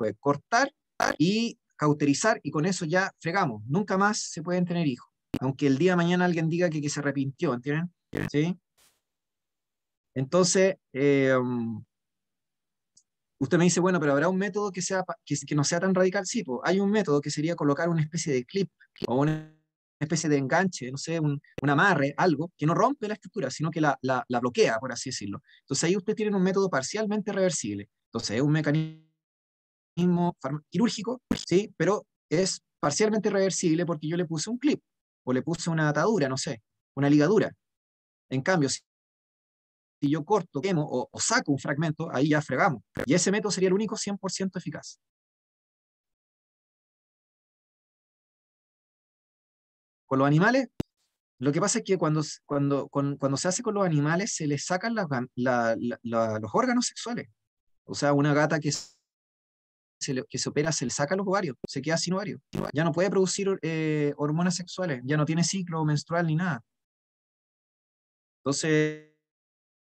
Speaker 1: fue cortar y cauterizar y con eso ya fregamos. Nunca más se pueden tener hijos. Aunque el día de mañana alguien diga que, se arrepintió, ¿entienden? ¿Sí? Entonces, eh, usted me dice, bueno, pero habrá un método que, sea, que no sea tan radical. Sí, pues, hay un método que sería colocar una especie de clip o una especie de enganche, no sé, un, un amarre, algo que no rompe la estructura, sino que la, la, la bloquea, por así decirlo. Entonces ahí usted tiene un método parcialmente reversible. Entonces es un mecanismo quirúrgico, ¿sí? pero es parcialmente reversible porque yo le puse un clip o le puse una atadura, no sé, una ligadura. En cambio, si yo corto, quemo o, o saco un fragmento, ahí ya fregamos. Y ese método sería el único 100% eficaz. Con los animales, lo que pasa es que cuando, cuando, cuando, se hace con los animales, se les sacan los órganos sexuales. O sea, una gata que se, le- que se opera se le saca los ovarios, se queda sin ovarios. Ya no puede producir eh, hormonas sexuales, ya no tiene ciclo menstrual ni nada. Entonces,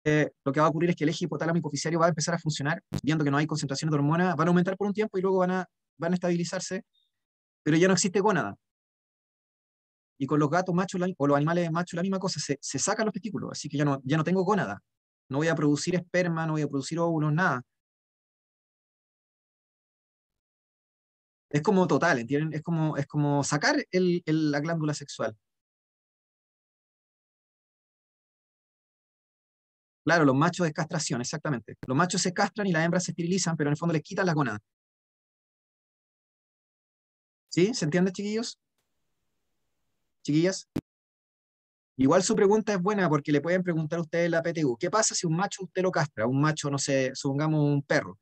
Speaker 1: eh, lo que va a ocurrir es que el eje hipotálamo hipoficiario va a empezar a funcionar, viendo que no hay concentraciones de hormonas, van a aumentar por un tiempo y luego van a, van a estabilizarse, pero ya no existe gónada. Y con los gatos machos o los animales machos la misma cosa, se, se sacan los testículos, así que ya no, ya no tengo gónada. No voy a producir esperma, no voy a producir óvulos, nada. Es como total, ¿entienden? Es como, es como sacar el- la glándula sexual. Claro, los machos es castración, exactamente. Los machos se castran y las hembras se esterilizan, pero en el fondo les quitan las gonadas. ¿Sí? ¿Se entiende, chiquillos? ¿Chiquillas? Igual su pregunta es buena porque le pueden preguntar a ustedes la PTU. ¿Qué pasa si un macho usted lo castra? Un macho, no sé, supongamos un perro.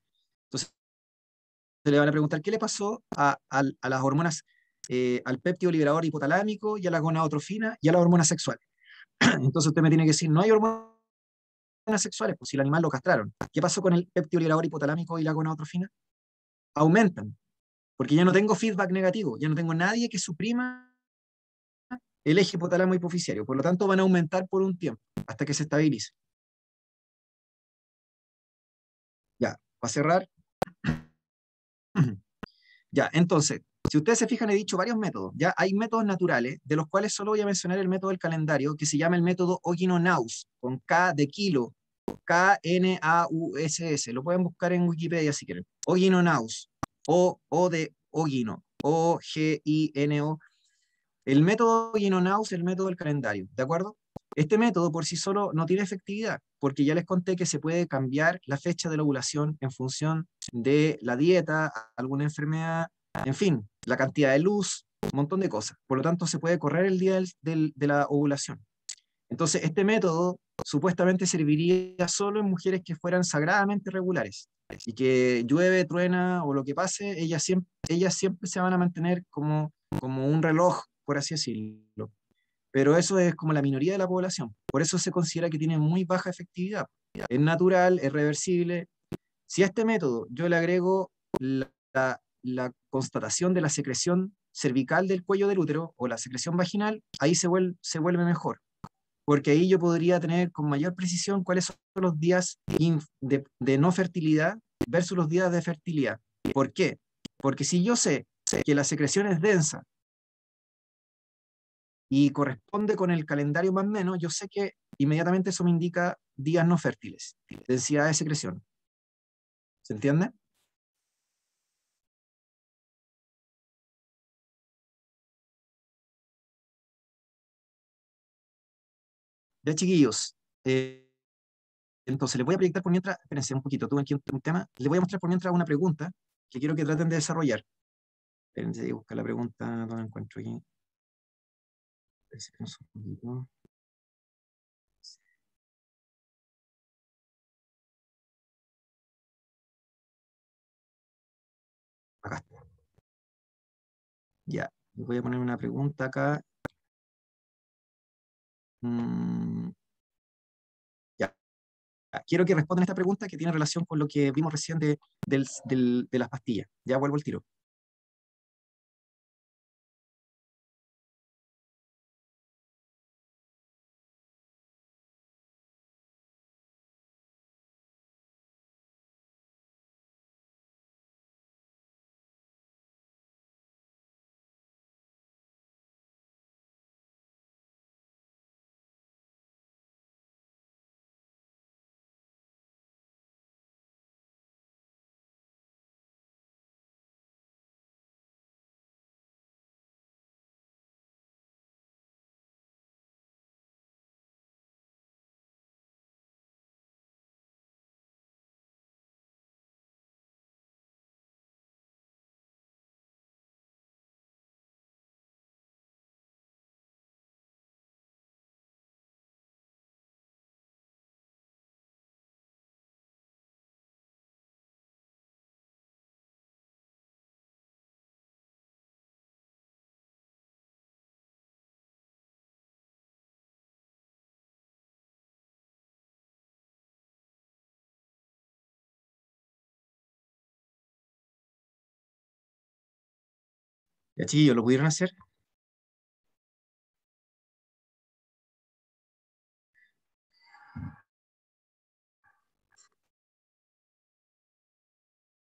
Speaker 1: Entonces, le van a preguntar qué le pasó a, las hormonas, eh, al péptido liberador hipotalámico y a la gonadotrofina y a la hormona sexual. Entonces usted me tiene que decir, no hay hormonas sexuales, pues si el animal lo castraron. ¿Qué pasó con el péptido liberador hipotalámico y la gonadotrofina? Aumentan, porque ya no tengo feedback negativo, ya no tengo nadie que suprima el eje hipotálamo hipoficiario. Por lo tanto, van a aumentar por un tiempo, hasta que se estabilice. Ya, para cerrar. Ya, entonces, si ustedes se fijan, he dicho varios métodos. Ya hay métodos naturales, de los cuales solo voy a mencionar el método del calendario, que se llama el método Ogino-Naus, con K de kilo, K-N-A-U-S-S. Lo pueden buscar en Wikipedia si quieren. Ogino-Naus, O, O de Ogino, O-G-I-N-O. El método Ogino-Naus el método del calendario, ¿de acuerdo? Este método por sí solo no tiene efectividad, porque ya les conté que se puede cambiar la fecha de la ovulación en función de la dieta, alguna enfermedad, en fin, la cantidad de luz, un montón de cosas. Por lo tanto, se puede correr el día de la ovulación. Entonces, este método supuestamente serviría solo en mujeres que fueran sagradamente regulares y que llueve, truena o lo que pase, ellas siempre, se van a mantener como un reloj, por así decirlo. Pero eso es como la minoría de la población. Por eso se considera que tiene muy baja efectividad. Es natural, es reversible. Si a este método yo le agrego la, constatación de la secreción cervical del cuello del útero o la secreción vaginal, ahí se vuelve, se vuelve mejor. Porque ahí yo podría tener con mayor precisión cuáles son los días de, de no fertilidad versus los días de fertilidad. ¿Por qué? Porque si yo sé que la secreción es densa y corresponde con el calendario más o menos, yo sé que inmediatamente eso me indica días no fértiles, densidad de secreción. ¿Se entiende? Ya, chiquillos. eh, entonces, les voy a proyectar por mientras, espérense un poquito, tuve aquí un, un tema, les voy a mostrar por mientras una pregunta que quiero que traten de desarrollar. Espérense, buscar la pregunta, ¿dónde la encuentro aquí? Acá está. Ya, voy a poner una pregunta acá. Mm, ya. Ah, Quiero que respondan esta pregunta que tiene relación con lo que vimos recién de, de las pastillas. Ya vuelvo al tiro. Ya, chiquillos, ¿lo pudieron hacer?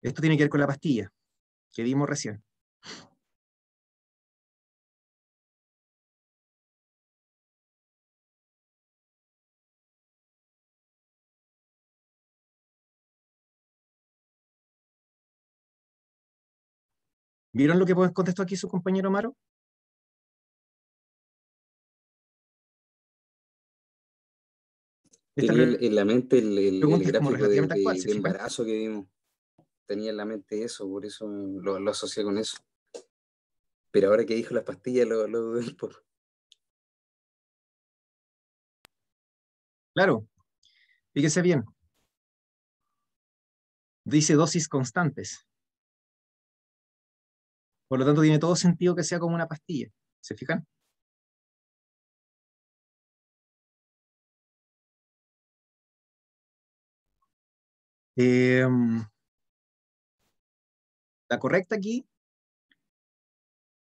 Speaker 1: Esto tiene que ver con la pastilla que vimos recién. ¿Vieron lo que contestó aquí su compañero Maro?
Speaker 2: Tenía en la mente el, el, gráfico de, de, embarazo que vimos. Tenía en la mente eso, por eso lo, lo asocié con eso. Pero ahora que dijo las pastillas, lo, lo dudé poco.
Speaker 1: Claro, fíjese bien. Dice dosis constantes. Por lo tanto, tiene todo sentido que sea como una pastilla. ¿Se fijan? Em, la correcta aquí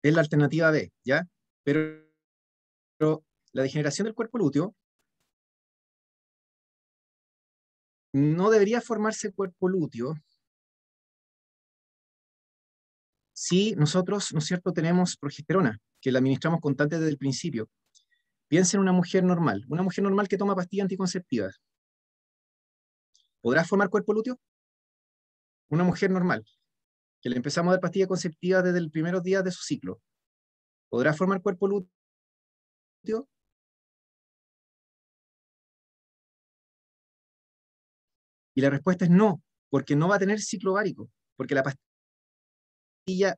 Speaker 1: es la alternativa B, ¿ya? Pero, pero la degeneración del cuerpo lúteo no debería formarse cuerpo lúteo si nosotros, ¿no es cierto?, tenemos progesterona, que la administramos constante desde el principio. Piensa en una mujer normal, una mujer normal que toma pastillas anticonceptivas. ¿Podrá formar cuerpo lúteo? Una mujer normal, que le empezamos a dar pastillas conceptivas desde el primeros días de su ciclo. ¿Podrá formar cuerpo lúteo? Y la respuesta es no, porque no va a tener ciclo ovárico, porque la pastilla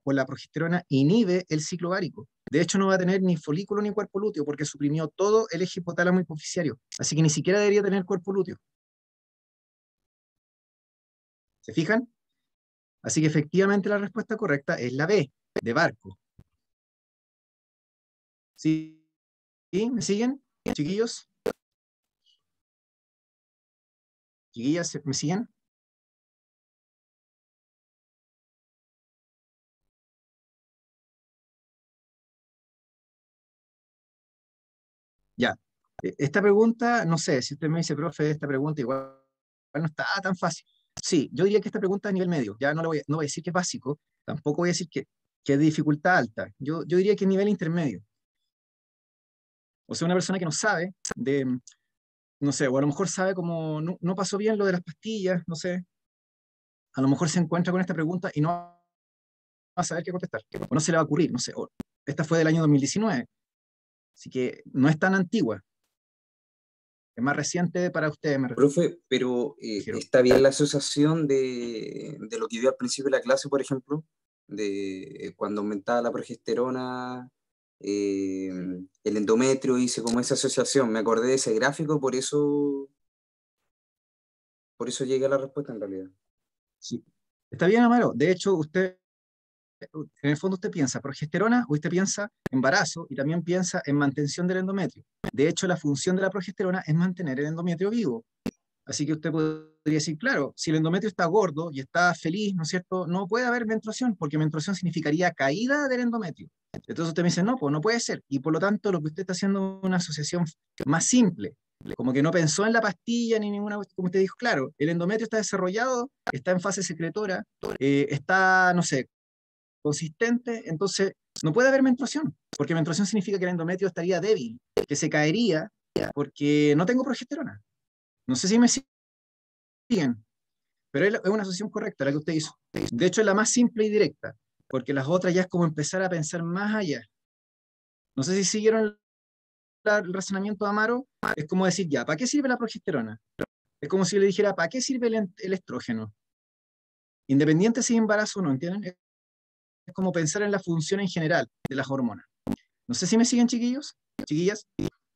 Speaker 1: o la progesterona inhibe el ciclo ovárico. De hecho, no va a tener ni folículo ni cuerpo lúteo porque suprimió todo el eje hipotálamo hipoficiario. Así que ni siquiera debería tener cuerpo lúteo. ¿Se fijan? Así que efectivamente la respuesta correcta es la B, de barco. ¿Sí? ¿Sí? ¿Me siguen, chiquillos? ¿Chiquillas, me siguen? E, esta pregunta, no sé, si usted me dice, profe, esta pregunta igual, no está tan fácil. Sí, yo diría que esta pregunta es a nivel medio. Ya no, le voy, no voy a decir que es básico, tampoco voy a decir que, es de dificultad alta. Yo, diría que es nivel intermedio. O sea, una persona que no sabe de, no sé, o a lo mejor sabe como no, pasó bien lo de las pastillas, no sé. A lo mejor se encuentra con esta pregunta y no va a saber qué contestar. O no se le va a ocurrir, no sé. esta fue del año 2019. Así que no es tan antigua. Es más reciente para ustedes.
Speaker 2: Profe, pero eh, ¿está bien la asociación de, de, lo que vio al principio de la clase, por ejemplo? De cuando aumentaba la progesterona, eh, el endometrio, hice como esa asociación. Me acordé de ese gráfico, por eso, por eso llegué a la respuesta en realidad.
Speaker 1: Sí. Está bien, Amaro. De hecho, usted en el fondo usted piensa progesterona, usted piensa embarazo y también piensa en mantención del endometrio. De hecho, la función de la progesterona es mantener el endometrio vivo. Así que usted podría decir, claro, si el endometrio está gordo y está feliz, ¿no es cierto? No puede haber menstruación, porque menstruación significaría caída del endometrio. Entonces usted me dice, no, pues no puede ser. Y por lo tanto, lo que usted está haciendo es una asociación más simple. Como que no pensó en la pastilla ni ninguna, como usted dijo, claro, el endometrio está desarrollado, está en fase secretora, eh, está, no sé, consistente, entonces no puede haber menstruación, porque menstruación significa que el endometrio estaría débil, que se caería porque no tengo progesterona. No sé si me siguen, pero es una asociación correcta la que usted hizo. De hecho, es la más simple y directa, porque las otras ya es como empezar a pensar más allá. No sé si siguieron el razonamiento de Amaro, es como decir, ya, ¿para qué sirve la progesterona? Es como si le dijera, ¿para qué sirve el, estrógeno? Independiente si embarazo o no, ¿entienden? Es como pensar en la función en general de las hormonas. No sé si me siguen, chiquillos, chiquillas.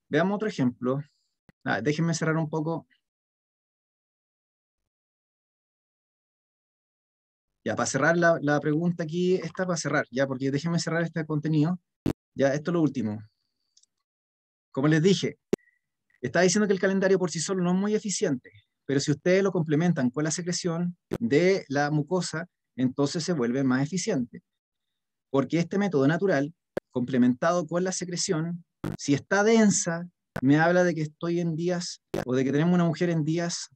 Speaker 1: Veamos otro ejemplo. Ah, déjenme cerrar un poco. Ya, para cerrar la, pregunta aquí, está para cerrar, ya, porque déjenme cerrar este contenido. Ya, esto es lo último. Como les dije, está diciendo que el calendario por sí solo no es muy eficiente, pero si ustedes lo complementan con la secreción de la mucosa, entonces se vuelve más eficiente. Porque este método natural, complementado con la secreción, si está densa, me habla de que estoy en días o de que tenemos una mujer en días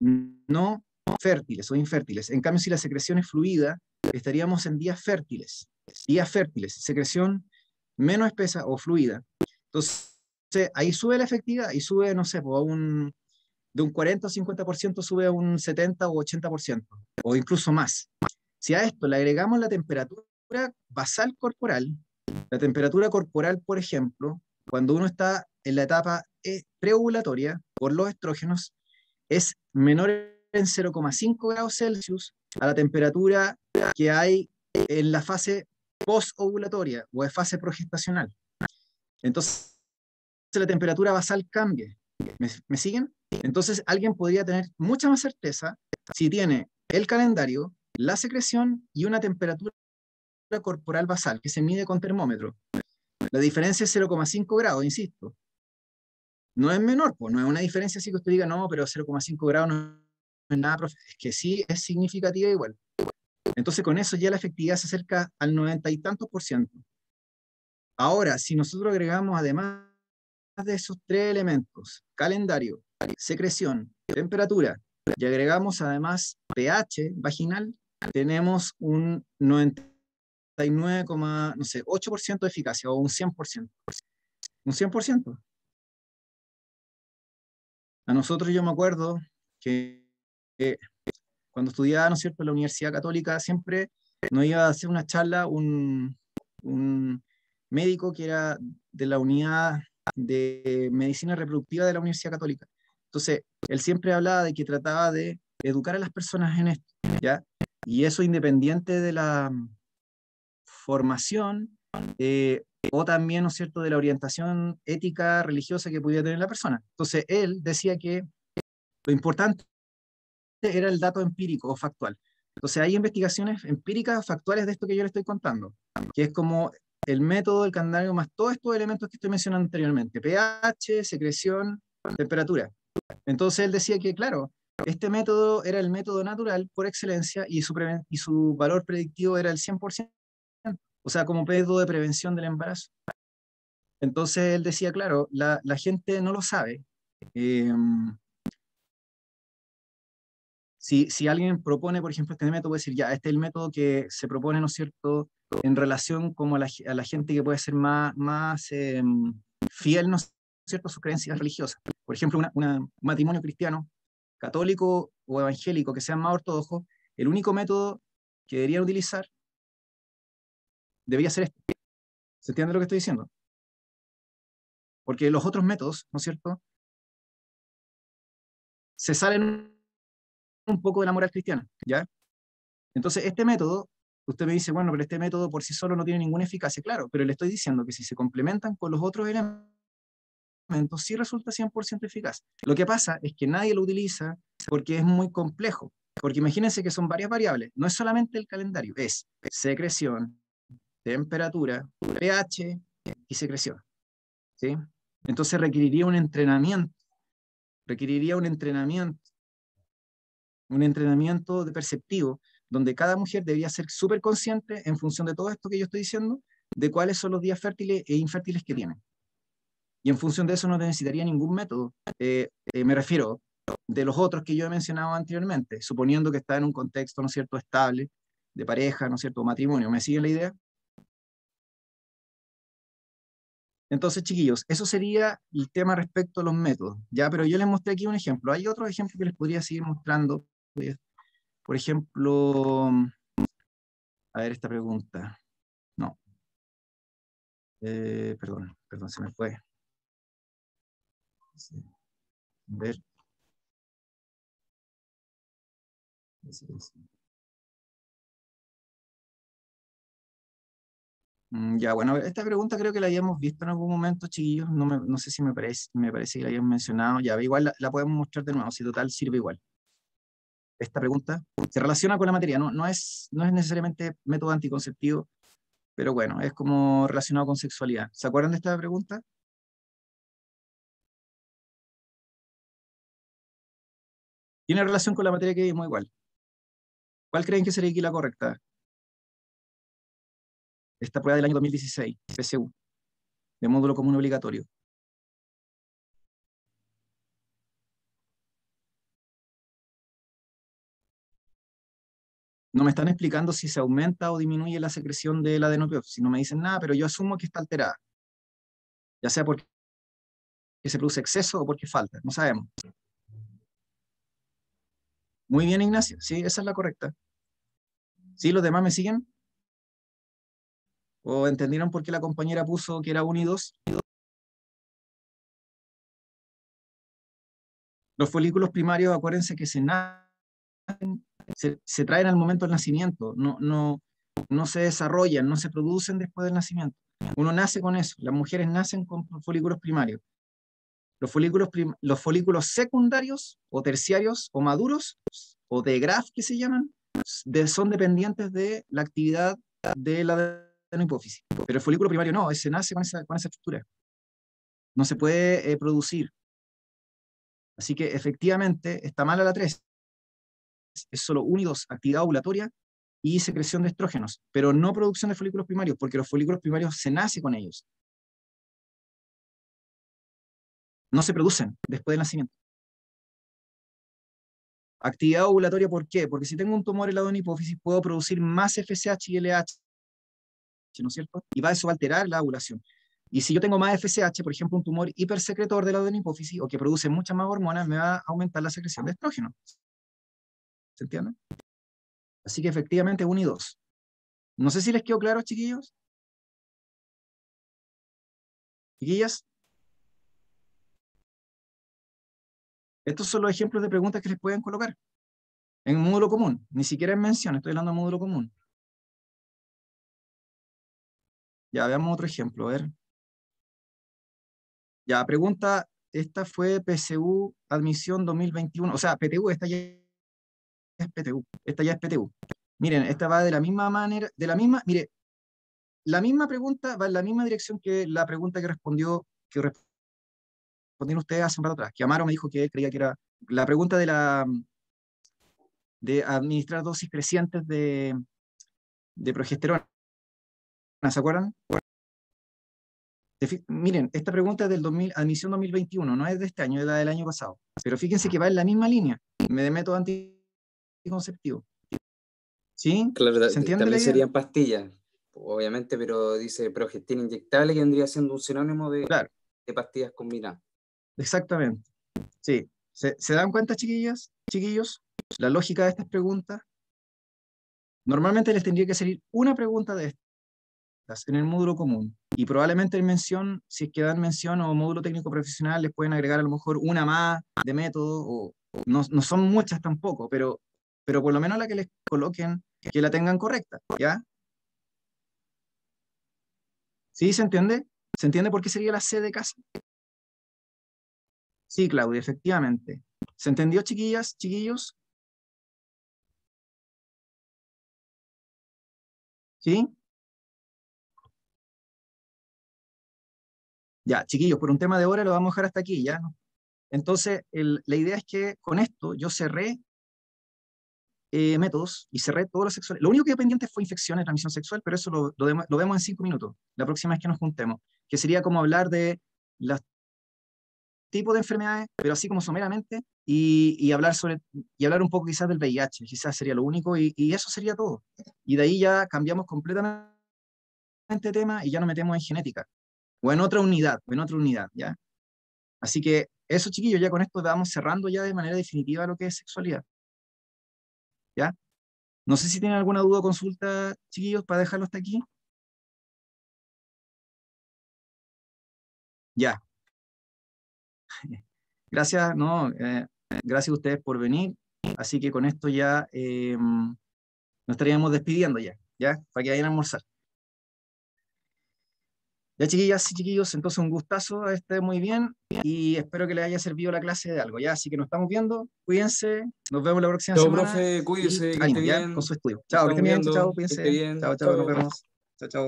Speaker 1: no fértiles o infértiles. En cambio, si la secreción es fluida, estaríamos en días fértiles. Días fértiles, secreción menos espesa o fluida. Entonces, ahí sube la efectividad y sube, no sé, pues, un, de un 40 o 50% sube a un 70 o 80%, o incluso más. Si a esto le agregamos la temperatura basal corporal, la temperatura corporal, por ejemplo, cuando uno está en la etapa eh, preovulatoria por los estrógenos, es menor en 0,5 grados Celsius a la temperatura que hay en la fase postovulatoria o en fase progestacional. Entonces, la temperatura basal cambia. ¿Me, siguen? Entonces, alguien podría tener mucha más certeza si tiene el calendario, la secreción y una temperatura corporal basal que se mide con termómetro. La diferencia es 0,5 grados, insisto. No es menor, pues no es una diferencia así que usted diga, no, pero 0,5 grados no es nada, es que sí es significativa igual. Entonces con eso ya la efectividad se acerca al 90 y tantos por ciento. Ahora, si nosotros agregamos además de esos tres elementos, calendario, secreción, temperatura, y agregamos además pH vaginal, tenemos un 99,8% de eficacia o un 100%. Un 100%. A nosotros yo me acuerdo que cuando estudiaba, ¿no es cierto?, en la Universidad Católica, siempre nos iba a hacer una charla un, un médico que era de la unidad de medicina reproductiva de la Universidad Católica. Entonces, él siempre hablaba de que trataba de educar a las personas en esto, ¿ya? Y eso independiente de la formación eh, o también, ¿no es cierto?, de la orientación ética, religiosa que pudiera tener la persona. Entonces, él decía que lo importante era el dato empírico o factual. Entonces, hay investigaciones empíricas, factuales de esto que yo le estoy contando, que es como el método, el calendario, más todos estos elementos que estoy mencionando anteriormente, pH, secreción, temperatura. Entonces, él decía que, claro, este método era el método natural por excelencia y su, y su valor predictivo era el 100%, o sea, como método de prevención del embarazo. Entonces él decía, claro, la, la gente no lo sabe. Eh, si, si, alguien propone, por ejemplo, este método, puede decir, ya, este es el método que se propone, ¿no es cierto?, en relación como a la, a la gente que puede ser más, más eh, fiel, ¿no es cierto?, a sus creencias religiosas. Por ejemplo, un matrimonio cristiano, católico o evangélico, que sea más ortodoxo, el único método que deberían utilizar debería ser este. ¿Se entiende lo que estoy diciendo? Porque los otros métodos, ¿no es cierto?, se salen un poco de la moral cristiana, ¿ya? Entonces, este método, usted me dice, bueno, pero este método por sí solo no tiene ninguna eficacia, claro, pero le estoy diciendo que si se complementan con los otros elementos, sí resulta 100% eficaz. Lo que pasa es que nadie lo utiliza porque es muy complejo, porque imagínense que son varias variables, no es solamente el calendario, es secreción, temperatura, pH y secreción. ¿sí? Entonces requeriría un entrenamiento, requeriría un entrenamiento un entrenamiento de perceptivo, donde cada mujer debería ser súper consciente en función de todo esto que yo estoy diciendo, de cuáles son los días fértiles e infértiles que tienen. Y en función de eso no necesitaría ningún método. Eh, eh, me refiero de los otros que yo he mencionado anteriormente, suponiendo que está en un contexto, ¿no es cierto?, estable, de pareja, ¿no es cierto?, matrimonio. ¿Me sigue la idea? Entonces, chiquillos, eso sería el tema respecto a los métodos, ¿ya? Pero yo les mostré aquí un ejemplo. Hay otros ejemplos que les podría seguir mostrando, por ejemplo, a ver esta pregunta. No. Eh, perdón, perdón, se me fue. A ver. Mm, ya, bueno, esta pregunta creo que la habíamos visto en algún momento, chiquillos. No, no sé si me parece, me parece que la habíamos mencionado. Ya, igual la, la podemos mostrar de nuevo, si total sirve igual esta pregunta se relaciona con la materia, no, no, es, no es necesariamente método anticonceptivo, pero bueno, es como relacionado con sexualidad. ¿Se acuerdan de esta pregunta? Tiene relación con la materia que vimos igual. ¿Cuál creen que sería aquí la correcta? Esta prueba del año 2016, PSU, de módulo común obligatorio. no me están explicando si se aumenta o disminuye la secreción de la adenopiosis. No me dicen nada, pero yo asumo que está alterada. Ya sea porque se produce exceso o porque falta, no sabemos. Muy bien, Ignacio. Sí, esa es la correcta. ¿Sí, los demás me siguen? ¿O entendieron por qué la compañera puso que era 1 y 2? Los folículos primarios, acuérdense que se nacen se, traen al momento del nacimiento, no, no, no se desarrollan, no se producen después del nacimiento. Uno nace con eso, las mujeres nacen con folículos primarios. Los folículos, los folículos secundarios o terciarios o maduros o de Graf que se llaman, son dependientes de la actividad de la hipófisis. Pero el folículo primario no, ese nace con esa, con esa estructura. No se puede eh, producir. Así que efectivamente está mala la 3 es solo unidos, actividad ovulatoria y secreción de estrógenos, pero no producción de folículos primarios, porque los folículos primarios se nace con ellos. No se producen después del nacimiento. Actividad ovulatoria, ¿por qué? Porque si tengo un tumor en la hipófisis, puedo producir más FSH y LH, ¿no es cierto? Y va eso a alterar la ovulación. Y si yo tengo más FSH, por ejemplo, un tumor hipersecretor de la hipófisis o que produce muchas más hormonas, me va a aumentar la secreción de estrógeno. ¿Se entiende? Así que efectivamente unidos. No sé si les quedó claro, chiquillos. Chiquillas. Estos son los ejemplos de preguntas que les pueden colocar en módulo común. Ni siquiera en mención, estoy hablando de módulo común. Ya, veamos otro ejemplo, a ver. Ya, pregunta, esta fue PSU admisión 2021, o sea, PTU, esta ya es PTU, esta ya es PTU. Miren, esta va de la misma manera, de la misma, mire, la misma pregunta va en la misma dirección que la pregunta que respondió, que respondieron ustedes hace un rato atrás, que Amaro me dijo que creía que era la pregunta de la de administrar dosis crecientes de, de progesterona. ¿Se acuerdan? Miren, esta pregunta es del 2000, admisión 2021, no es de este año, es la del año pasado. Pero fíjense que va en la misma línea. Me de método anti conceptivo. ¿Sí?
Speaker 2: Claro, ¿Se entiende también serían pastillas, obviamente, pero dice progestina inyectable que vendría siendo un sinónimo de, de pastillas combinadas.
Speaker 1: Exactamente. Sí. ¿Se, ¿Se, dan cuenta, chiquillas, chiquillos? La lógica de estas preguntas. Normalmente les tendría que salir una pregunta de estas en el módulo común. Y probablemente en mención, si es que dan mención o módulo técnico profesional, les pueden agregar a lo mejor una más de método, o no, no son muchas tampoco, pero pero por lo menos la que les coloquen, que la tengan correcta, ¿ya? ¿Sí se entiende? ¿Se entiende por qué sería la C de casa? Sí, Claudia, efectivamente. ¿Se entendió, chiquillas, chiquillos? ¿Sí? Ya, chiquillos, por un tema de hora lo vamos a dejar hasta aquí, ¿ya? Entonces, la idea es que con esto yo cerré eh, métodos y cerré todos los sexuales. Lo único que pendiente fue infección de transmisión sexual, pero eso lo, lo, vemos en cinco minutos, la próxima vez que nos juntemos, que sería como hablar de los tipos de enfermedades, pero así como someramente, y, y, hablar sobre, y hablar un poco quizás del VIH, quizás sería lo único, y, y eso sería todo. Y de ahí ya cambiamos completamente de tema y ya nos metemos en genética, o en otra unidad, o en otra unidad, ¿ya? Así que eso, chiquillos, ya con esto vamos cerrando ya de manera definitiva lo que es sexualidad. ¿Ya? No sé si tienen alguna duda o consulta, chiquillos, para dejarlo hasta aquí. Ya. Gracias, no, eh, gracias a ustedes por venir. Así que con esto ya eh, nos estaríamos despidiendo ya, ¿ya? Para que vayan a almorzar. Ya chiquillas y chiquillos, entonces un gustazo, esté muy bien y espero que les haya servido la clase de algo, ya, así que nos estamos viendo, cuídense, nos vemos la próxima
Speaker 2: chao,
Speaker 1: semana.
Speaker 2: profe, cuídense, que esté bien.
Speaker 1: con su estudio. Chao, que estén bien, chao, cuídense. Chao, chao, nos vemos. Chao, chao.